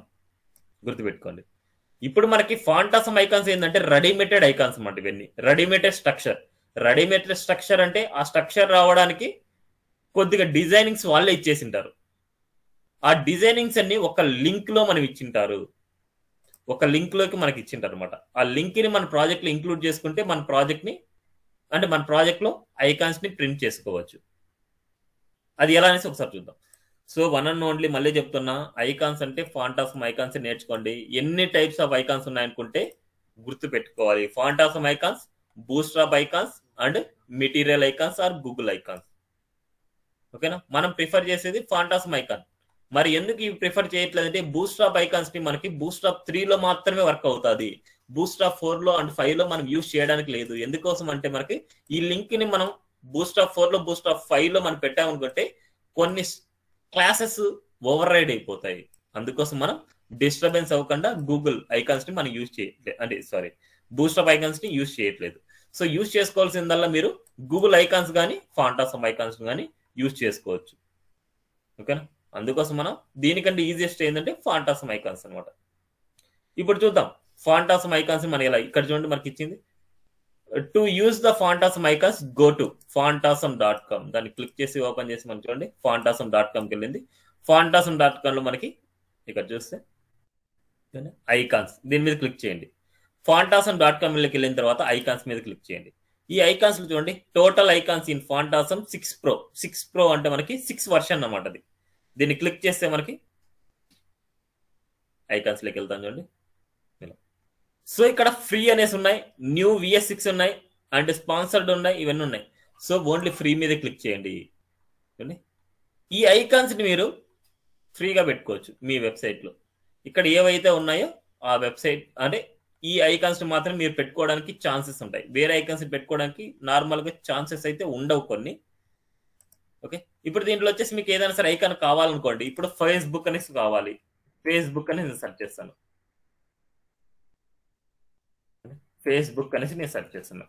గుర్తుపెట్టుకోండి. ఇప్పుడు మనకి ఫాంటాసమ్ ఐకాన్స్ ఏంటంటే రెడీమేటెడ్ ఐకాన్స్ అన్నమాట ఇవన్నీ. రెడీమేటెడ్ స్ట్రక్చర్. రెడీమేటెడ్ స్ట్రక్చర్ అంటే ఆ స్ట్రక్చర్ రావడానికి కొద్దిగా డిజైనింగ్స్ వాళ్ళే ఇచ్చేసింటారు. ఆ డిజైనింగ్స్ అన్ని ఒక లింక్లో మనం ఇచ్చింటారు. ఒక లింక్లోకి మనకి ఇచ్చింటారు అనమాట ఆ లింక్ని మన ప్రాజెక్ట్లో ఇంక్లూడ్ చేసుకుంటే మన ప్రాజెక్ట్ని అంటే మన ప్రాజెక్ట్లో ఐకాన్స్ని ప్రింట్ చేసుకోవచ్చు. అది ఎలా అనేసి ఒకసారి చూద్దాం. సో వన్ అండ్ ఓన్లీ మళ్ళీ చెప్తున్నా ఐకాన్స్ అంటే ఫాంటాసమ్ ఐకాన్స్ నేర్చుకోండి. ఎన్ని టైప్స్ ఆఫ్ ఐకాన్స్ ఉన్నాయనుకుంటే గుర్తు పెట్టుకోవాలి Font Awesome icons Bootstrap icons and material icons or Google icons ఓకేనా మనం ప్రిఫర్ చేసేది ఫాంటాస్ ఐకాన్ మరి ఎందుకు ఇవి ప్రిఫర్ చేయట్లేదంటే బూస్టాప్ ఐకాన్స్ని మనకి బూస్టాప్ త్రీ లో మాత్రమే వర్క్ అవుతుంది. బూస్టాప్ ఫోర్లో అండ్ ఫైవ్లో మనం యూస్ చేయడానికి లేదు. ఎందుకోసం అంటే మనకి ఈ లింక్ని మనం బూస్టాప్ ఫోర్లో బూస్టాప్ ఫైవ్లో మనం పెట్టామనుకుంటే కొన్ని క్లాసెస్ ఓవర్ రైడ్ అయిపోతాయి. అందుకోసం మనం డిస్టర్బెన్స్ అవ్వకుండా గూగుల్ ఐకాన్స్ని మనం యూజ్ చేయట్లేదు అంటే సారీ బూస్టాప్ ఐకాన్స్ని యూజ్ చేయట్లేదు. సో యూజ్ చేసుకోవాల్సిందల్లా మీరు గూగుల్ ఐకాన్స్ కానీ ఫాంటాసమ్ ఐకాన్స్ కానీ యూజ్ చేసుకోవచ్చు. ఓకేనా అందుకోసం మనం దీనికంటే ఈజియెస్ట్ ఏంటంటే ఫాంటాసమ్ ఐకాన్స్ అనమాట ఇప్పుడు చూద్దాం. ఫాంటాసమ్ ఐకాన్స్ మనం ఎలా ఇక్కడ చూడండి మనకి ఇచ్చింది. To use the Font Awesome icons go to Font Awesome dot com దాన్ని క్లిక్ చేసి ఓపెన్ చేసి మనం చూడండి. ఫాంటాసమ్ డాట్ కామ్కి వెళ్ళింది. ఫాంటాసమ్ డాట్ కామ్లో మనకి ఇక్కడ చూస్తే ఐకాన్స్ దీని మీద క్లిక్ చేయండి. ఫాంటాసమ్ డాట్ కామ్లోకి వెళ్ళిన తర్వాత ఐకాన్స్ మీద క్లిక్ చేయండి. ఈ ఐకాన్స్ చూడండి. Total icons in Font Awesome six pro six pro అంటే మనకి సిక్స్ వర్షన్ అనమాట అది. దీన్ని క్లిక్ చేస్తే మనకి ఐకాన్స్లోకి వెళ్తాను వెళ్తాం చూడండి. సో ఇక్కడ ఫ్రీ అనేసి ఉన్నాయి న్యూ విఎస్ సిక్స్ ఉన్నాయి అండ్ స్పాన్సర్డ్ ఉన్నాయి ఇవన్నీ ఉన్నాయి. సో ఓన్లీ ఫ్రీ మీద క్లిక్ చేయండి. చూడండి. ఈ ఐకాన్స్ని మీరు ఫ్రీగా పెట్టుకోవచ్చు మీ వెబ్సైట్లో ఇక్కడ ఏవైతే ఉన్నాయో ఆ వెబ్సైట్ అంటే ఈ ఐకాన్స్ మాత్రం మీరు పెట్టుకోవడానికి ఛాన్సెస్ ఉంటాయి. వేరే ఐకాన్స్ పెట్టుకోవడానికి నార్మల్గా ఛాన్సెస్ అయితే ఉండవు కొన్ని. ఓకే? ఇప్పుడు దీంట్లో వచ్చేసి మీకు ఏదైనా సరే ఐకాన్ కావాలనుకోండి ఇప్పుడు ఫేస్బుక్ అనేసి కావాలి. ఫేస్బుక్ అనేసి నేను సెర్చ్ చేస్తాను. ఫేస్బుక్ అనేసి నేను సెర్చ్ చేస్తాను.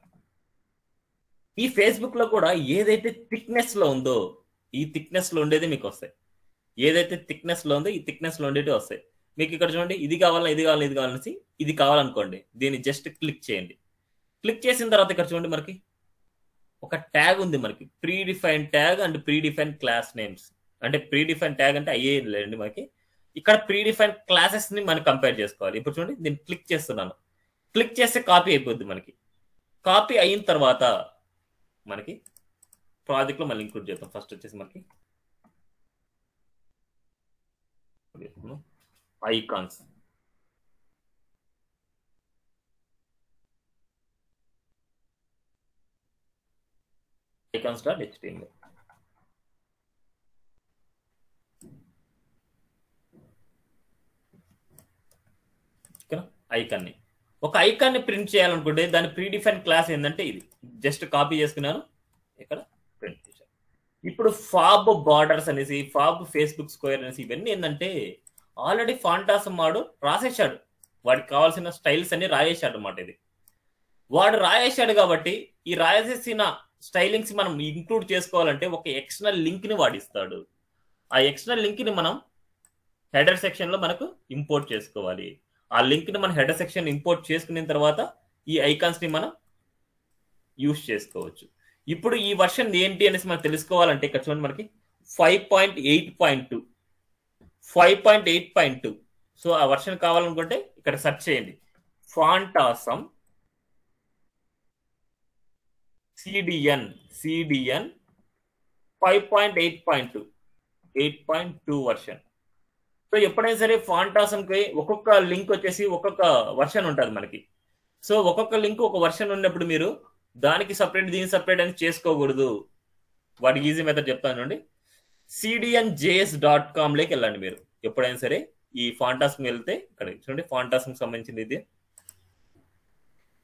ఈ ఫేస్బుక్లో కూడా ఏదైతే థిక్నెస్లో ఉందో ఈ థిక్నెస్లో ఉండేది మీకు వస్తాయి. ఏదైతే థిక్నెస్లో ఉందో ఈ థిక్నెస్లో ఉండేవి వస్తాయి. మీకు ఇక్కడ చూడండి ఇది కావాలా ఇది కావాలి ఇది కావాలనేసి ఇది కావాలనుకోండి దీన్ని జస్ట్ క్లిక్ చేయండి. క్లిక్ చేసిన తర్వాత ఇక్కడ చూడండి మనకి ఒక ట్యాగ్ ఉంది మనకి. Predefine tag and predefine class names. అంటే ప్రీ డిఫైన్ ట్యాగ్ అంటే అయ్యే లేదండి మనకి. ఇక్కడ ప్రీ డిఫైన్ క్లాసెస్ని మనం కంపేర్ చేసుకోవాలి. ఇప్పుడు చూడండి దీన్ని క్లిక్ చేస్తున్నాను. క్లిక్ చేస్తే కాపీ అయిపోద్ది మనకి. కాపీ అయిన తర్వాత మనకి ప్రాజెక్ట్లో మళ్ళీ ఇంక్లూడ్ చేద్దాం. ఫస్ట్ వచ్చేసి మనకి ఐకాన్స్. ఐకాన్స్ డాట్ హెచ్టిఎంఎల్ ఒక ఐకాన్ని ప్రింట్ చేయాలనుకుంటే దాని ప్రీడిఫైన్ క్లాస్ ఏంటంటే ఇది. జస్ట్ కాపీ చేసుకున్నాను. ఇక్కడ ప్రింట్ చేశాను. ఇప్పుడు ఫాబ్ బార్డర్స్ అనేసి ఫాబ్ ఫేస్బుక్ స్క్వేర్ అనేసి ఇవన్నీ ఏంటంటే ఆల్రెడీ ఫాంటాసమ్ వాడు రాసేశాడు. వాడికి కావాల్సిన స్టైల్స్ అన్ని రాయేశాడు అనమాట ఇది. వాడు రాయేశాడు కాబట్టి ఈ రాసేసిన స్టైలింగ్స్ మనం ఇంక్లూడ్ చేసుకోవాలంటే ఒక ఎక్స్టర్నల్ లింక్ని వాడిస్తాడు. ఆ ఎక్స్టర్నల్ లింక్ని మనం హెడర్ సెక్షన్లో మనకు ఇంపోర్ట్ చేసుకోవాలి. ఆ లింక్ని మన హెడర్ సెక్షన్ ఇంపోర్ట్ చేసుకున్న తర్వాత ఈ ఐకాన్స్ని మనం యూస్ చేసుకోవచ్చు. ఇప్పుడు ఈ వర్షన్ ఏంటి అనేసి మనం తెలుసుకోవాలంటే ఇక్కడ చూడండి మనకి five point eight point two five point eight point two so ఆ వర్షన్ కావాలనుకుంటే ఇక్కడ సెర్చ్ చేయండి. Font Awesome CDN CDN five point eight point two eight point two version so ఎప్పుడైనా సరే ఫాంటాసమ్కి ఒక్కొక్క లింక్ వచ్చేసి ఒక్కొక్క వర్షన్ ఉంటుంది మనకి. సో ఒక్కొక్క లింక్ ఒక వర్షన్ ఉన్నప్పుడు మీరు దానికి సపరేట్ దీనికి సపరేట్ అని చేసుకోకూడదు. వాటికి ఈజీ మెథడ్ చెప్తాను అండి సిడిఎన్ జేఎస్ డాట్ కామ్లోకి వెళ్ళండి మీరు. ఎప్పుడైనా సరే ఈ ఫాంటాస్కి వెళ్తే ఇక్కడ చూడండి ఫాంటాస్కి సంబంధించింది ఇది.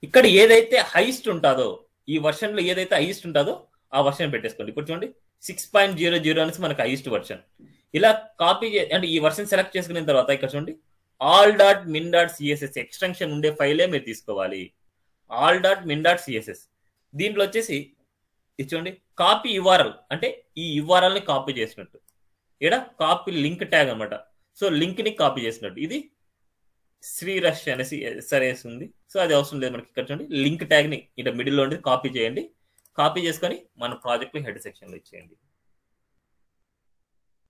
ఇక్కడ ఏదైతే హైస్ట్ ఉంటుందో ఈ వర్షన్లో ఏదైతే హైయెస్ట్ ఉంటుందో ఆ వర్షన్ పెట్టేసుకోండి. ఇప్పుడు చూడండి సిక్స్ పాయింట్ జీరో జీరో అనేసి మనకు హైయెస్ట్ వర్షన్ ఇలా కాపీ అంటే ఈ వర్షన్ సెలెక్ట్ చేసుకున్న తర్వాత ఇక్కడ చూడండి all dot min dot CSS extension ఉండే ఫైలే మీరు తీసుకోవాలి. All dot min dot CSS దీంట్లో వచ్చేసి ఇది చూడండి కాపీ యుఆర్ఎల్ అంటే ఈ యుఆర్ఎల్ని కాపీ చేసినట్టు. ఇక్కడ కాపీ లింక్ ట్యాగ్ అనమాట సో లింక్ని కాపీ చేసినట్టు. ఇది శ్రీరష్ అనేసి ఎస్ఆర్ఎస్ ఉంది సో అది అవసరం లేదు మనకి ఇక్కడ చూడండి. లింక్ ట్యాగ్ని ఇట్లా మిడిల్లో ఉండేది కాపీ చేయండి. కాపీ చేసుకొని మన ప్రాజెక్ట్ హెడ్ సెక్షన్లో ఇచ్చేయండి.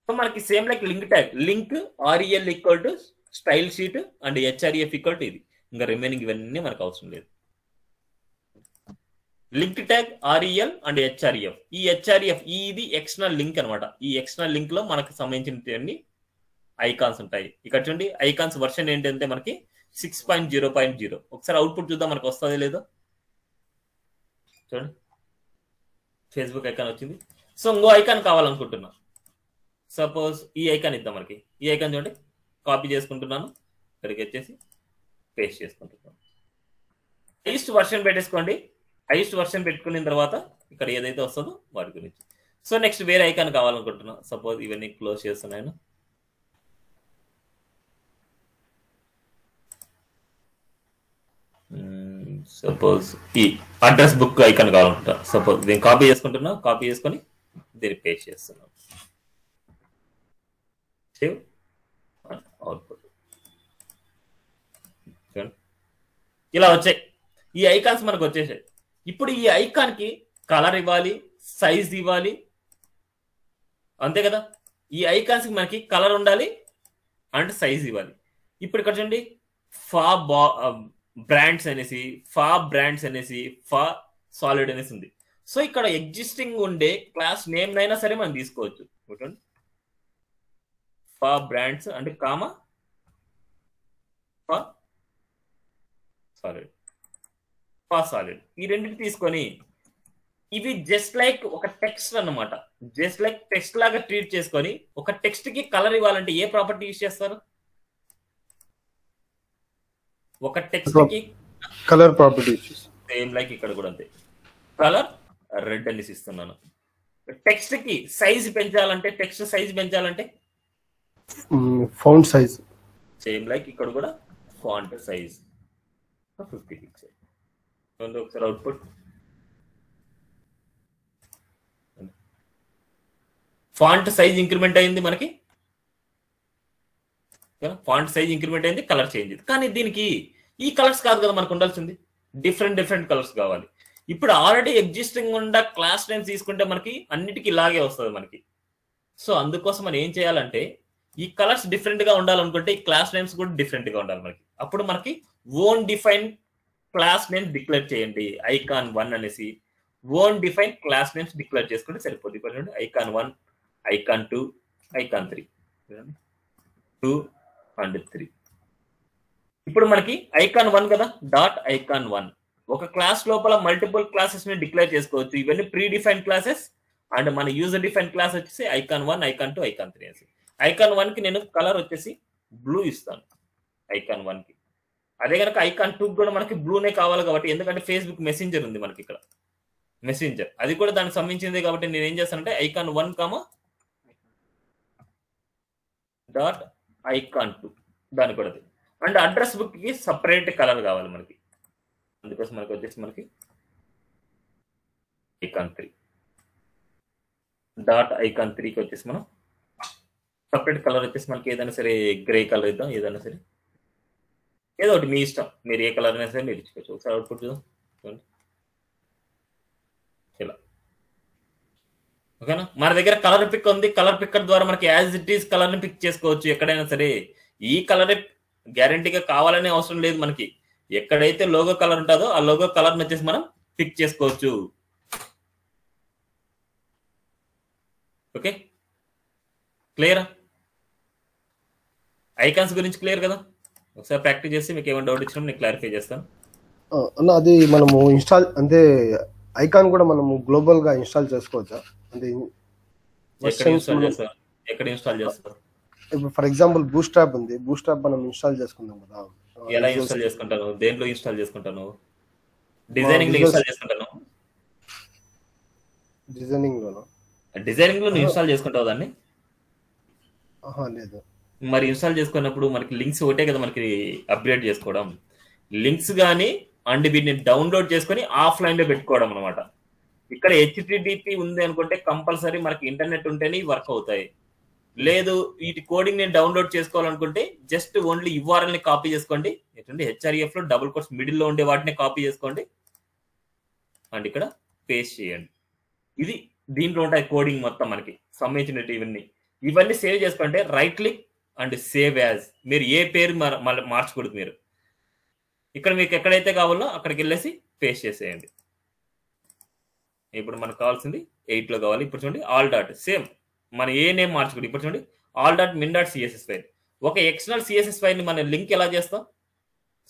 సో మనకి same like link tag. Link REL equal to style sheet and HREF equal to ఇది. ఇంకా రిమైనింగ్ ఇవన్నీ మనకు అవసరం లేదు. Link tag REL and HREF ఈ హెచ్ఆర్ఈఎఫ్ ఇది ఎక్స్టర్నల్ లింక్ అనమాట ఈ ఎక్స్టర్నల్ లింక్లో మనకు సంబంధించిన ఐకాన్స్ ఉంటాయి. ఇక్కడ చూడండి ఐకాన్స్ వర్షన్ ఏంటంటే మనకి six point zero point zero ఒకసారి అవుట్పుట్ చూద్దాం మనకు వస్తుంది లేదో. చూడండి. ఫేస్బుక్ ఐకాన్ వచ్చింది. సో ఇంకో ఐకాన్ కావాలనుకుంటున్నా. సపోజ్ ఈ ఐకాన్ ఇద్దాం మనకి. ఈ ఐకాన్ చూడండి. కాపీ చేసుకుంటున్నాను. ఇక్కడికి వచ్చేసి పేస్ట్ చేసుకుంటున్నాను. హైయెస్ట్ వర్షన్ పెట్టేసుకోండి. హైయెస్ట్ వర్షన్ పెట్టుకున్న తర్వాత ఇక్కడ ఏదైతే వస్తుందో వాటి గురించి. సో నెక్స్ట్ వేరే ఐకాన్ కావాలనుకుంటున్నాను సపోజ్ ఇవన్నీ క్లోజ్ చేస్తున్నాను. సపోజ్ ఈ అడ్రస్ బుక్ ఐకాన్ కావాలనుకుంటా సపోజ్ దీన్ని కాపీ చేసుకుంటున్నా కాపీ చేసుకొని దీన్ని పేస్ట్ చేస్తున్నాం సేవ్ అవుట్పుట్ ఇలా వచ్చాయి. ఈ ఐకాన్స్ మనకు వచ్చేసాయి. ఇప్పుడు ఈ ఐకాన్కి కలర్ ఇవ్వాలి సైజ్ ఇవ్వాలి. అంతే కదా? ఈ ఐకాన్స్కి మనకి కలర్ ఉండాలి అండ్ సైజ్ ఇవ్వాలి. ఇప్పుడు ఇక్కడ చూడండి. ఫా బా um, బ్రాండ్స్ అనేసి ఫా బ్రాండ్స్ అనేసి ఫా సాలిడ్ అనేసి ఉంది. సో ఇక్కడ ఎగ్జిస్టింగ్ ఉండే క్లాస్ నేమ్ అయినా సరే మనం తీసుకోవచ్చు. చూడండి ఫా బ్రాండ్స్ అంటే కామ ఫా సాలిడ్. ఫా సాలిడ్. ఈ రెండింటి తీసుకొని ఇవి జస్ట్ లైక్ ఒక టెక్స్ట్ అన్నమాట. జస్ట్ లైక్ టెక్స్ట్ లాగా ట్రీట్ చేసుకొని ఒక టెక్స్ట్కి కలర్ ఇవ్వాలంటే ఏ ప్రాపర్టీ యూజ్ చేస్తారు? ఒక టెక్స్ట్కి కలర్ ప్రాపర్టీస్ సేమ్ లైక్ ఇక్కడ కూడా అంతే. కలర్ రెడ్ అనేసి ఇస్తున్నాను. టెక్స్ట్కి సైజ్ పెంచాలంటే టెక్స్ట్ సైజ్ పెంచాలంటే? ఫౌండ్ సైజ్ సేమ్ లైక్ ఇక్కడ కూడా ఫాంట్ సైజ్ ఫిఫ్టీ పిక్సెల్ ఒకసారి అవుట్పుట్ ఫాంట్ సైజ్ ఇంక్రిమెంట్ అయింది మనకి. ఫాంట్ సైజ్ ఇంక్రిమెంట్ అయింది కలర్ చేంజ్ అయింది. కానీ దీనికి ఈ కలర్స్ కాదు కదా మనకు ఉండాల్సింది. డిఫరెంట్ డిఫరెంట్ కలర్స్ కావాలి. ఇప్పుడు ఆల్రెడీ ఎగ్జిస్టింగ్ ఉన్న క్లాస్ నేమ్స్ తీసుకుంటే మనకి అన్నిటికీ ఇలాగే వస్తుంది మనకి. సో అందుకోసం మనం ఏం చేయాలంటే ఈ కలర్స్ డిఫరెంట్గా ఉండాలనుకుంటే ఈ క్లాస్ నేమ్స్ కూడా డిఫరెంట్గా ఉండాలి మనకి. అప్పుడు మనకి own define class names declare చేయండి. ఐకాన్ వన్ అనేసి own define class names declare చేసుకుంటే సరిపోతుంది icon one icon two icon three two and three ఇప్పుడు మనకి ఐకాన్ వన్ కదా? డాట్ ఐకాన్ వన్ ఒక క్లాస్ లోపల మల్టిపుల్ క్లాసెస్ని డిక్లేర్ చేసుకోవచ్చు. ఇవన్నీ ప్రీ డిఫైన్ క్లాసెస్ అండ్ మన యూజర్ డిఫైన్ క్లాస్ వచ్చేసి icon one icon two icon three అనేసి. ఐకాన్ వన్కి నేను కలర్ వచ్చేసి బ్లూ ఇస్తాను. ఐకాన్ వన్కి. అదే కనుక ఐకాన్ టూ కూడా మనకి బ్లూనే కావాలి కాబట్టి ఎందుకంటే ఫేస్బుక్ మెసెంజర్ ఉంది మనకి ఇక్కడ. మెసెంజర్ అది కూడా దానికి సంబంధించింది కాబట్టి నేను ఏం చేస్తానంటే icon one comma dot icon two. దాని కూడా అండ్ అడ్రస్ బుక్కి సపరేట్ కలర్ కావాలి మనకి. అందుకోసం మనకి వచ్చేసి మనకి ఐకాన్ త్రీ. డాట్ ఐకాన్ త్రీకి వచ్చేసి మనం సపరేట్ కలర్ వచ్చేసి మనకి ఏదైనా సరే గ్రే కలర్ ఇద్దాం ఏదైనా సరే. ఏదో ఒకటి మీ ఇష్టం. మీరు ఏ కలర్ అయినా సరే మీరు ఇచ్చుకోవచ్చు. ఒకసారి అవుట్పుట్ చూద్దాం చూడండి ఇలా ఓకేనా? మన దగ్గర కలర్ పిక్ ఉంది. కలర్ పిక్కర్ ద్వారా మనకి యాజ్ ఇట్ ఈస్ కలర్ని పిక్ చేసుకోవచ్చు ఎక్కడైనా సరే. ఈ కలర్ గ్యారంటీగా కావాలనే అవసరం లేదు మనకి. ఎక్కడైతే లోగో కలర్ ఉంటుందో ఆ లోగో కలర్ వచ్చేసి మనం పిక్ చేసుకోవచ్చు. ఓకే? క్లియరా ఐకాన్స్ గురించి క్లియర్ కదా? ఒకసారి ప్రాక్టీస్ చేసి మీకు ఏమైనా డౌట్ ఇచ్చినా నేను క్లారిఫై చేస్తాను. అన్న అది మనము ఇన్స్టాల్ అంటే ఐకాన్ కూడా మనము గ్లోబల్గా ఇన్స్టాల్ చేసుకోవచ్చా? ఎక్కడ ఇన్స్టాల్ చేస్తారు? ఎక్కడ ఇన్స్టాల్ చేస్తారు? ఇప్పుడు ఫర్ ఎగ్జాంపుల్ బూస్ట్ యాప్ ఉంది. బూస్ట్ యాప్ మనం ఇన్స్టాల్ చేసుకుందాం కదా. ఎలా ఇన్స్టాల్ చేసుకుంటాను? దేంట్లో ఇన్స్టాల్ చేసుకుంటాను? డిజైనింగ్లో ఇన్స్టాల్ చేసుకుంటాను. డిజైనింగ్ లోనా? డిజైనింగ్లో ఇన్స్టాల్ చేసుకుంటావు దాన్ని? లేదు. మరి ఇన్స్టాల్ చేసుకున్నప్పుడు మనకి లింక్స్ ఒకటే కదా మనకి అప్గ్రేడ్ చేసుకోవడం. లింక్స్ కానీ అండ్ వీటిని డౌన్లోడ్ చేసుకొని ఆఫ్లైన్లో పెట్టుకోవడం అనమాట ఇక్కడ హెచ్టిడిపి ఉంది అనుకుంటే కంపల్సరీ మనకి ఇంటర్నెట్ ఉంటేనే వర్క్ అవుతాయి. లేదు వీటి కోడింగ్ నేను డౌన్లోడ్ చేసుకోవాలనుకుంటే జస్ట్ ఓన్లీ యుఆర్ఎల్ని కాపీ చేసుకోండి. ఏంటంటే హెచ్ఆర్ఎఫ్లో డబుల్ కోర్స్ మిడిల్లో ఉండే వాటిని కాపీ చేసుకోండి. అండ్ ఇక్కడ పేస్ట్ చేయండి. ఇది దీంట్లో ఉంటాయి కోడింగ్ మొత్తం మనకి సంబంధించినట్టు ఇవన్నీ ఇవన్నీ సేవ్ చేసుకుంటే right click and save as మీరు ఏ పేరు మార్చకూడదు మీరు. ఇక్కడ మీకు ఎక్కడైతే కావాలో అక్కడికి వెళ్ళేసి పేస్ట్ చేసేయండి. ఇప్పుడు మనకు కావాల్సింది ఎయిట్లో కావాలి. ఇప్పుడు చూడండి ఆల్ డాట్ సేమ్ మన ఏ నేమ్ మార్చకూడదు. ఇప్పుడు చూడండి all dot min dot CSS file ఒక ఎక్స్టర్నల్ సిఎస్ఎస్ ఫైల్ని మనం లింక్ ఎలా చేస్తాం?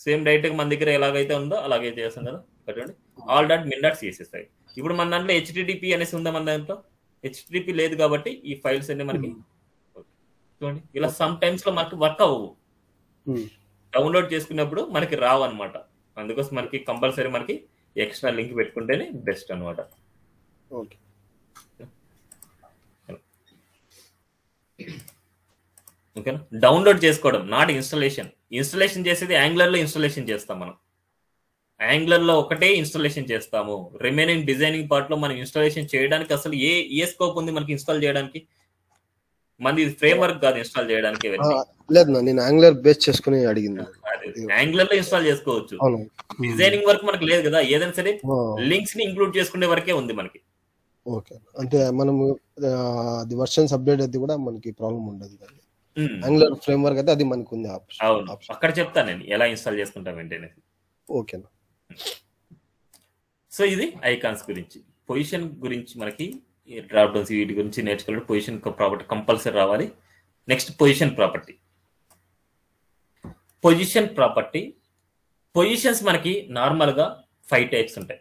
సేమ్ డైరెక్ట్ మన దగ్గర ఎలాగైతే ఉందో అలాగే చేస్తాం కదా. ఇక్కడ చూడండి all dot min dot CSS file ఇప్పుడు మన దాంట్లో హెచ్టిటిపి అనేసి ఉందా మన దాంట్లో? హెచ్టిటిపి లేదు కాబట్టి ఈ ఫైల్స్ అన్ని మనకి చూడండి ఇలా సమ్ టైమ్స్లో మనకి వర్క్ అవ్వవు. Hmm. డౌన్లోడ్ చేసుకున్నప్పుడు మనకి రావు అనమాట అందుకోసం మనకి కంపల్సరీ మనకి ఎక్స్ట్రా లింక్ పెట్టుకుంటేనే బెస్ట్ అనమాట ఓకే. ఓకేనా? డౌన్లోడ్ చేసుకోవడం నాట్ ఇన్స్టాలేషన్. ఇన్స్టాలేషన్ చేసేది యాంగ్లర్లో ఇన్స్టాలేషన్ చేస్తాం మనం. యాంగ్లర్లో ఒకటే ఇన్స్టాలేషన్ చేస్తాము. రిమైనింగ్ డిజైనింగ్ పార్ట్లో మనం ఇన్స్టాలేషన్ చేయడానికి అసలు ఏ ఏ స్కోప్ ఉంది మనకి ఇన్స్టాల్ చేయడానికి? మనది ఫ్రేమ్ వర్క్ కాదు ఇన్స్టాల్ చేయడానికి. లేదు నేను యాంగులర్ బేస్ చేసుకుని అడిగింది. యాంగ్లర్లో ఇన్స్టాల్ చేసుకోవచ్చు. డిజైనింగ్ వర్క్ మనకి లేదు కదా ఏదైనా సరే లింక్స్ని ఇంక్లూడ్ చేసుకునే వరకే ఉంది మనకి. ఓకే. అంటే మనము అది వర్షన్స్ అప్డేట్ అయితే కూడా మనకి ప్రాబ్లం ఉండదు కానీ యాంగులర్ ఫ్రేమ్ వర్క్ అయితే అది మనకు ఉంది ఆప్షన్. అవును. అక్కడ చెప్తాను నేను ఎలా ఇన్స్టాల్ చేసుకుంటాం ఏంటనేది ఓకేనా సో ఇది ఐకాన్స్ గురించి. పొజిషన్ గురించి మనకి డ్రాప్ డౌన్స్ వీటి గురించి నేర్చుకోవాలి పొజిషన్ ప్రాపర్టీ కంపల్సరీ రావాలి. Next position property position property positions మనకి నార్మల్గా ఫైవ్ టైప్స్ ఉంటాయి.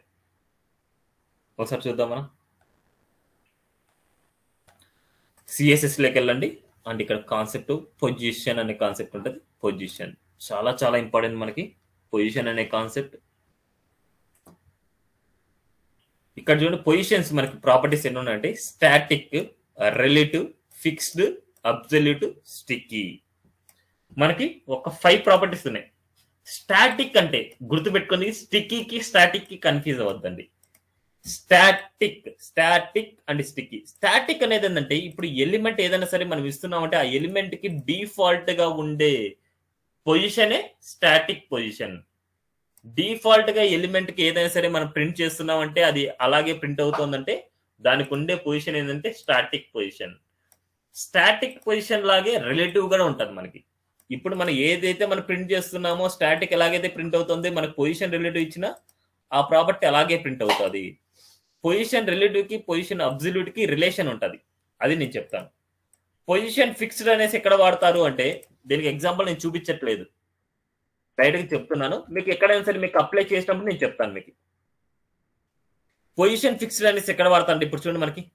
ఒకసారి చూద్దాం మనం. సిఎస్ఎస్లోకి వెళ్ళండి అండ్ ఇక్కడ కాన్సెప్ట్ పొజిషన్ అనే కాన్సెప్ట్ ఉంటుంది. పొజిషన్ చాలా చాలా ఇంపార్టెంట్ మనకి. పొజిషన్ అనే కాన్సెప్ట్ ఇక్కడ చూడండి పొజిషన్స్ మనకి ప్రాపర్టీస్ ఎన్ని ఉన్నాయంటే static relative fixed absolute sticky మనకి ఒక ఫైవ్ ప్రాపర్టీస్ ఉన్నాయి. స్టాటిక్ అంటే గుర్తుపెట్టుకొని స్టిక్కీకి స్టాటిక్కి confuse అవ్వద్దండి. Static static and sticky static అనేది ఏంటంటే ఇప్పుడు ఎలిమెంట్ ఏదైనా సరే మనం ఇస్తున్నామంటే ఆ ఎలిమెంట్కి డిఫాల్ట్గా ఉండే పొజిషనే స్టాటిక్ పొజిషన్ డిఫాల్ట్గా ఎలిమెంట్కి ఏదైనా సరే మనం ప్రింట్ చేస్తున్నామంటే అది అలాగే ప్రింట్ అవుతుందంటే దానికి ఉండే పొజిషన్ ఏంటంటే స్టాటిక్ పొజిషన్ స్టాటిక్ పొజిషన్ లాగే రిలేటివ్ కూడా ఉంటుంది మనకి. ఇప్పుడు మనం ఏదైతే మనం ప్రింట్ చేస్తున్నామో స్టాటిక్ ఎలాగైతే ప్రింట్ అవుతుంది మనకు పొజిషన్ రిలేటివ్ ఇచ్చినా ఆ ప్రాపర్టీ అలాగే ప్రింట్ అవుతుంది. పొజిషన్ రిలేటివ్కి పొజిషన్ అబ్జల్యూట్కి రిలేషన్ ఉంటుంది. అది నేను చెప్తాను. పొజిషన్ ఫిక్స్డ్ అనేసి ఎక్కడ వాడతారు అంటే దీనికి ఎగ్జాంపుల్ నేను చూపించట్లేదు. డైరెక్ట్గా చెప్తున్నాను. మీకు ఎక్కడైనా సరే మీకు అప్లై చేసినప్పుడు నేను చెప్తాను మీకు. పొజిషన్ ఫిక్స్డ్ అనేసి ఎక్కడ వాడతాను ఇప్పుడు చూడండి మనకి.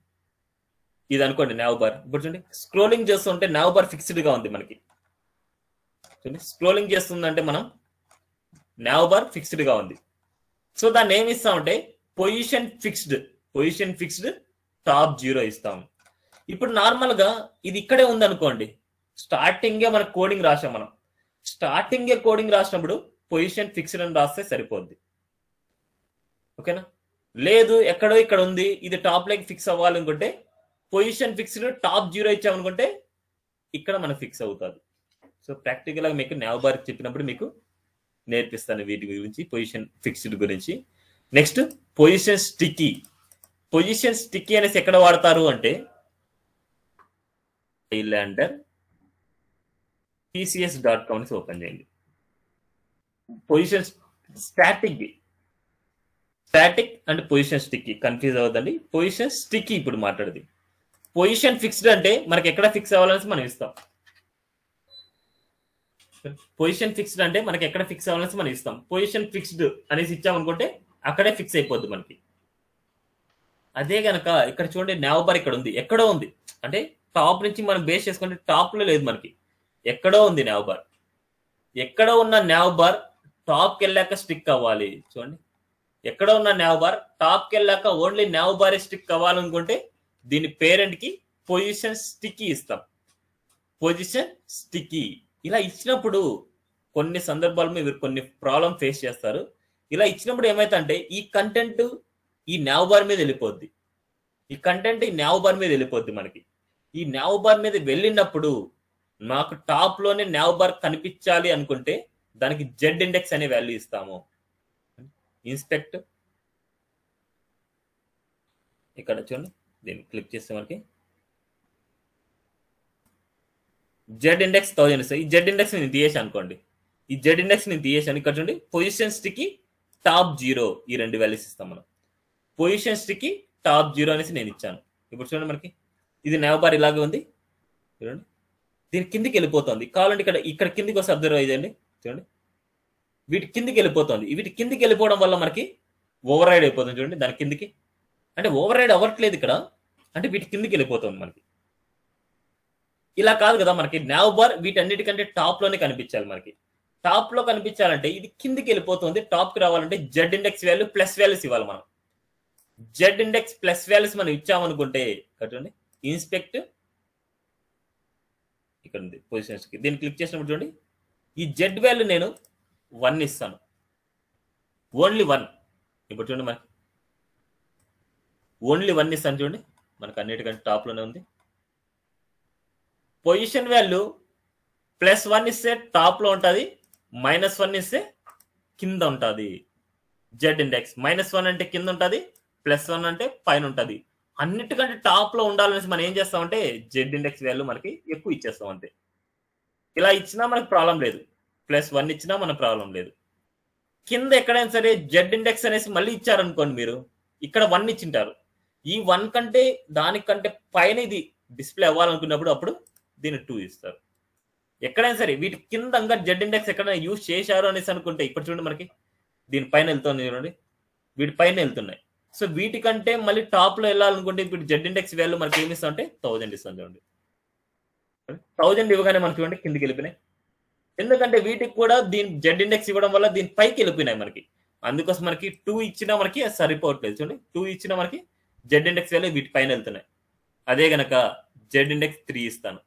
ఇది అనుకోండి నావ్ బార్ ఇప్పుడు చూడండి స్క్రోలింగ్ చేస్తుంటే నావ్ బార్ ఫిక్స్డ్గా ఉంది మనకి. చూడండి స్క్రోలింగ్ చేస్తుందంటే మనం నావ్ బార్ ఫిక్స్డ్గా ఉంది. సో దాన్ని ఏమి ఇస్తామంటే position fixed position fixed top zero ఇస్తాం. ఇప్పుడు నార్మల్గా ఇది ఇక్కడే ఉందనుకోండి. స్టార్టింగే మన కోడింగ్ రాసాం మనం. స్టార్టింగే కోడింగ్ రాసినప్పుడు పొజిషన్ ఫిక్స్డ్ అని రాస్తే సరిపోద్ది. ఓకేనా? లేదు ఎక్కడో ఇక్కడ ఉంది ఇది టాప్ లైక్ ఫిక్స్ అవ్వాలనుకుంటే పొజిషన్ ఫిక్స్డ్ టాప్ జీరో ఇచ్చామనుకుంటే ఇక్కడ మనం ఫిక్స్ అవుతుంది. సో ప్రాక్టికల్గా మీకు నావ్ చెప్పినప్పుడు మీకు నేర్పిస్తాను వీటి గురించి పొజిషన్ ఫిక్స్డ్ గురించి. Next position sticky position sticky అనేసి ఎక్కడ వాడతారు అంటే lander TCS dot com open చేయండి. Position static static and position sticky confuse అవ్వదండి పొజిషన్ స్టిక్కీ ఇప్పుడు మాట్లాడేది. పొజిషన్ ఫిక్స్డ్ అంటే మనకి ఎక్కడ ఫిక్స్ అవ్వాలనేసి మనం ఇస్తాం. పొజిషన్ ఫిక్స్డ్ అంటే మనకి ఎక్కడ ఫిక్స్ అవ్వాలనేసి మనం ఇస్తాం. పొజిషన్ ఫిక్స్డ్ అనేసి ఇచ్చామనుకుంటే అక్కడే ఫిక్స్ అయిపోద్ది మనకి. అదే గనక ఇక్కడ చూడండి నావ్ ఇక్కడ ఉంది. ఎక్కడో ఉంది. అంటే టాప్ నుంచి మనం బేస్ చేసుకుంటే టాప్లో లేదు మనకి. ఎక్కడో ఉంది నావ్ ఎక్కడ ఎక్కడో ఉన్న నావ్ టాప్కి టాప్ వెళ్ళాక స్టిక్ అవ్వాలి. చూడండి. ఎక్కడ ఉన్న నావ్ టాప్కి టాప్ వెళ్ళాక ఓన్లీ నావ్ స్టిక్ అవ్వాలనుకుంటే దీని పేరెంట్కి పొజిషన్ స్టిక్కీ ఇస్తాం. పొజిషన్ స్టిక్కీ ఇలా ఇచ్చినప్పుడు కొన్ని సందర్భాలు మీరు కొన్ని ప్రాబ్లం ఫేస్ చేస్తారు. ఇలా ఇచ్చినప్పుడు ఏమైతుందంటే ఈ కంటెంట్ ఈ నావ్ బార్ మీద వెళ్ళిపోద్ది. ఈ కంటెంట్ ఈ నావ్ బార్ మీద వెళ్ళిపోద్ది మనకి. ఈ నావ్ బార్ మీద వెళ్ళినప్పుడు నాకు టాప్లోనే నావ్ బార్ కనిపించాలి అనుకుంటే దానికి జెడ్ ఇండెక్స్ అనే వాల్యూ ఇస్తాము. ఇన్స్పెక్ట్ ఇక్కడ చూడండి. దీన్ని క్లిక్ చేస్తే మనకి జెడ్ ఇండెక్స్ థౌజండ్ ఈ జెడ్ ఇండెక్స్ నేను తీయేసి అనుకోండి. ఈ జెడ్ ఇండెక్స్ నేను తీయేసాను ఇక్కడ చూడండి పొజిషన్స్కి టాప్ జీరో ఈ రెండు వాల్యూస్ ఇస్తాం మనం. పొజిషన్స్కి టాప్ జీరో అనేసి నేను ఇచ్చాను. ఇప్పుడు చూడండి మనకి. ఇది బార్ ఇలాగే ఉంది. చూడండి. దీని కిందికి వెళ్ళిపోతుంది. కావాలంటే ఇక్కడ ఇక్కడ కిందికి వస్తే అబ్జర్వ్ అయ్యండి చూడండి. వీటి కిందికి వెళ్ళిపోతుంది. వీటి కిందికి వెళ్ళిపోవడం వల్ల మనకి ఓవర్ రైడ్ అయిపోతుంది చూడండి. దాని కిందికి. అంటే ఓవర్ రైడ్ అవ్వట్లేదు ఇక్కడ. అంటే వీటి కిందికి వెళ్ళిపోతుంది మనకి. ఇలా కాదు కదా మనకి. నావ్ బార్ వీటన్నిటికంటే టాప్లోనే కనిపించాలి మనకి. టాప్లో కనిపించాలంటే ఇది కిందికి వెళ్ళిపోతుంది. టాప్కి రావాలంటే Z index value plus values ఇవ్వాలి మనం. జెడ్ ఇండెక్స్ ప్లస్ వాల్యూస్ మనం ఇచ్చామనుకుంటే కట్టండి. ఇన్స్పెక్ట్ ఇక్కడ ఉంది పొజిషన్స్కి. దీన్ని క్లిక్ చేసినప్పుడు చూడండి. ఈ జెడ్ వాల్యూ నేను వన్ ఇస్తాను. ఓన్లీ వన్ ఇప్పుడు చూడండి మనకి. ఓన్లీ వన్ ఇస్తాను చూడండి. మనకు అన్నిటికంటే టాప్లోనే ఉంది. పొజిషన్ వాల్యూ ప్లస్ వన్ ఇస్తే టాప్లో ఉంటుంది. మైనస్ వన్ ఇస్తే కింద ఉంటుంది. Z index. మైనస్ వన్ అంటే కింద ఉంటుంది ప్లస్ వన్ అంటే పైన ఉంటుంది. అన్నిటికంటే టాప్లో ఉండాలనేసి మనం ఏం చేస్తామంటే జెడ్ ఇండెక్స్ వాల్యూ మనకి ఎక్కువ ఇచ్చేస్తాం అంతే. ఇలా ఇచ్చినా మనకు ప్రాబ్లం లేదు. ప్లస్ వన్ ఇచ్చినా మనకు ప్రాబ్లం లేదు. కింద ఎక్కడైనా సరే జెడ్ ఇండెక్స్ అనేసి మళ్ళీ ఇచ్చారనుకోండి మీరు ఇక్కడ వన్ ఇచ్చింటారు. ఈ వన్ కంటే దానికంటే పైన ఇది డిస్ప్లే అవ్వాలనుకున్నప్పుడు అప్పుడు దీన్ని టూ ఇస్తారు. ఎక్కడైనా సరే వీటి కింద ఇంకా జెడ్ ఇండెక్స్ ఎక్కడైనా యూజ్ చేశారు అనేసి అనుకుంటే ఇప్పుడు చూడండి మనకి దీని పైన వెళ్తుంది చూడండి. వీటి పైన వెళ్తున్నాయి. సో వీటికంటే మళ్ళీ టాప్లో వెళ్ళాలనుకుంటే ఇప్పుడు జెడ్ ఇండెక్స్ వాల్యూ మనకి ఏమి ఇస్తాం అంటే థౌజండ్ ఇస్తాం చూడండి. థౌజండ్ ఇవ్వగానే మనకి చూడండి కిందికి వెళ్ళిపోయినాయి. ఎందుకంటే వీటికి కూడా దీని జెడ్ ఇండెక్స్ ఇవ్వడం వల్ల దీని పైకి వెళ్ళిపోయినాయి మనకి. అందుకోసం మనకి టూ ఇచ్చినా మనకి సరిపోవట్లేదు చూడండి. టూ ఇచ్చినా మనకి జెడ్ ఇండెక్స్ వాల్యూ వీటి పైన వెళ్తున్నాయి. అదే గనక జెడ్ ఇండెక్స్ త్రీ ఇస్తాను.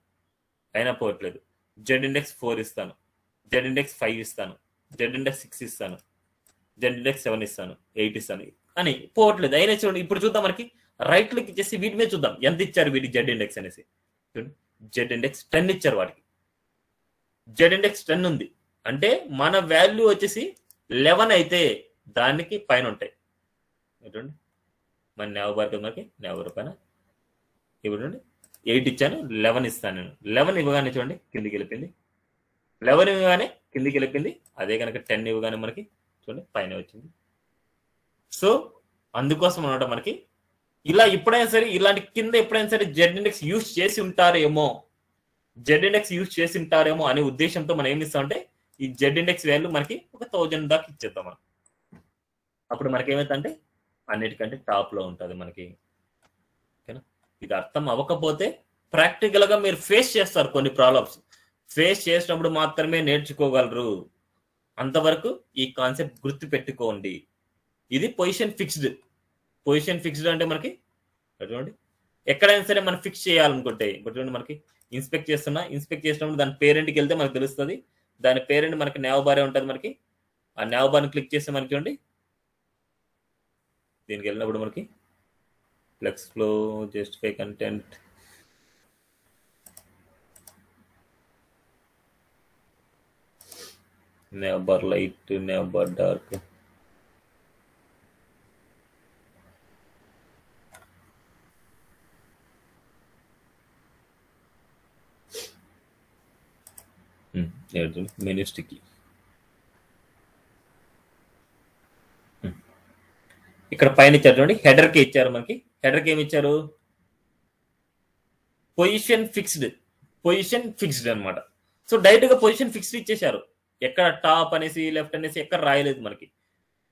అయినా పోవట్లేదు. జెడ్ ఇండెక్స్ ఫోర్ ఇస్తాను. జెడ్ ఇండెక్స్ ఫైవ్ ఇస్తాను. జెడ్ ఇండెక్స్ సిక్స్ ఇస్తాను. జెడ్ ఇండెక్స్ సెవెన్ ఇస్తాను. ఎయిట్ ఇస్తాను. అని పోవట్లేదు. అయినా చూడండి ఇప్పుడు చూద్దాం మనకి. రైట్ క్లిక్ ఇచ్చేసి వీటి మీద చూద్దాం. ఎంత ఇచ్చారు వీటి జెడ్ ఇండెక్స్ అనేసి. చూడండి జెడ్ ఇండెక్స్ టెన్ ఇచ్చారు వాటికి. జెడ్ ఇండెక్స్ టెన్ ఉంది. అంటే మన వాల్యూ వచ్చేసి లెవెన్ అయితే దానికి పైన ఉంటాయి. చూడండి. మన నెవబార్ మనకి నెవబార్ పైన ఇప్పుడు ఎయిట్ ఇచ్చాను లెవెన్ ఇస్తాను నేను. లెవెన్ ఇవ్వగానే చూడండి కిందికి వెళ్ళిపోయింది. లెవెన్ ఇవ్వగానే కిందికి వెళ్ళిపోయింది. అదే కనుక టెన్ ఇవ్వగానే మనకి చూడండి పైన వచ్చింది. సో అందుకోసం అనమాట మనకి ఇలా ఎప్పుడైనా సరే ఇలాంటి కింద ఎప్పుడైనా సరే జెడ్ ఇండెక్స్ యూజ్ చేసి ఉంటారేమో జెడ్ ఇండెక్స్ యూజ్ చేసి ఉంటారేమో అనే ఉద్దేశంతో మనం ఏం ఇస్తామంటే ఈ జెడ్ ఇండెక్స్ వాల్యూ మనకి ఒక థౌజండ్ దాకా ఇచ్చేద్దాం మనం. అప్పుడు మనకి ఏమైందంటే అన్నిటికంటే టాప్లో ఉంటుంది మనకి ఇది అర్థం అవ్వకపోతే ప్రాక్టికల్గా మీరు ఫేస్ చేస్తారు కొన్ని ప్రాబ్లమ్స్ ఫేస్ చేసినప్పుడు మాత్రమే నేర్చుకోగలరు. అంతవరకు ఈ కాన్సెప్ట్ గుర్తు పెట్టుకోండి ఇది పొజిషన్ ఫిక్స్డ్ పొజిషన్ ఫిక్స్డ్ అంటే మనకి చూడండి. ఎక్కడైనా సరే మనం ఫిక్స్ చేయాలనుకుంటే చూడండి మనకి ఇన్స్పెక్ట్ చేస్తున్నా ఇన్స్పెక్ట్ చేసినప్పుడు దాని పేరెంట్కి వెళ్తే మనకు తెలుస్తుంది. దాని పేరెంట్ మనకి నేవబారే ఉంటుంది మనకి. ఆ నేవబార్ని క్లిక్ చేస్తే మనకి చూడండి. దీనికి వెళ్ళినప్పుడు మనకి flex flow justify content navbar light navbar dark menu sticky ఇక్కడ పైన ఇచ్చారు చూడండి హెడర్కి ఇచ్చారు మనకి. హెడర్కి ఏమి ఇచ్చారు? Position fixed. పొజిషన్ ఫిక్స్డ్ అన్నమాట. సో డైరెక్ట్గా పొజిషన్ ఫిక్స్డ్ ఇచ్చేశారు. ఎక్కడ టాప్ అనేసి లెఫ్ట్ అనేసి ఎక్కడ రాయలేదు మనకి.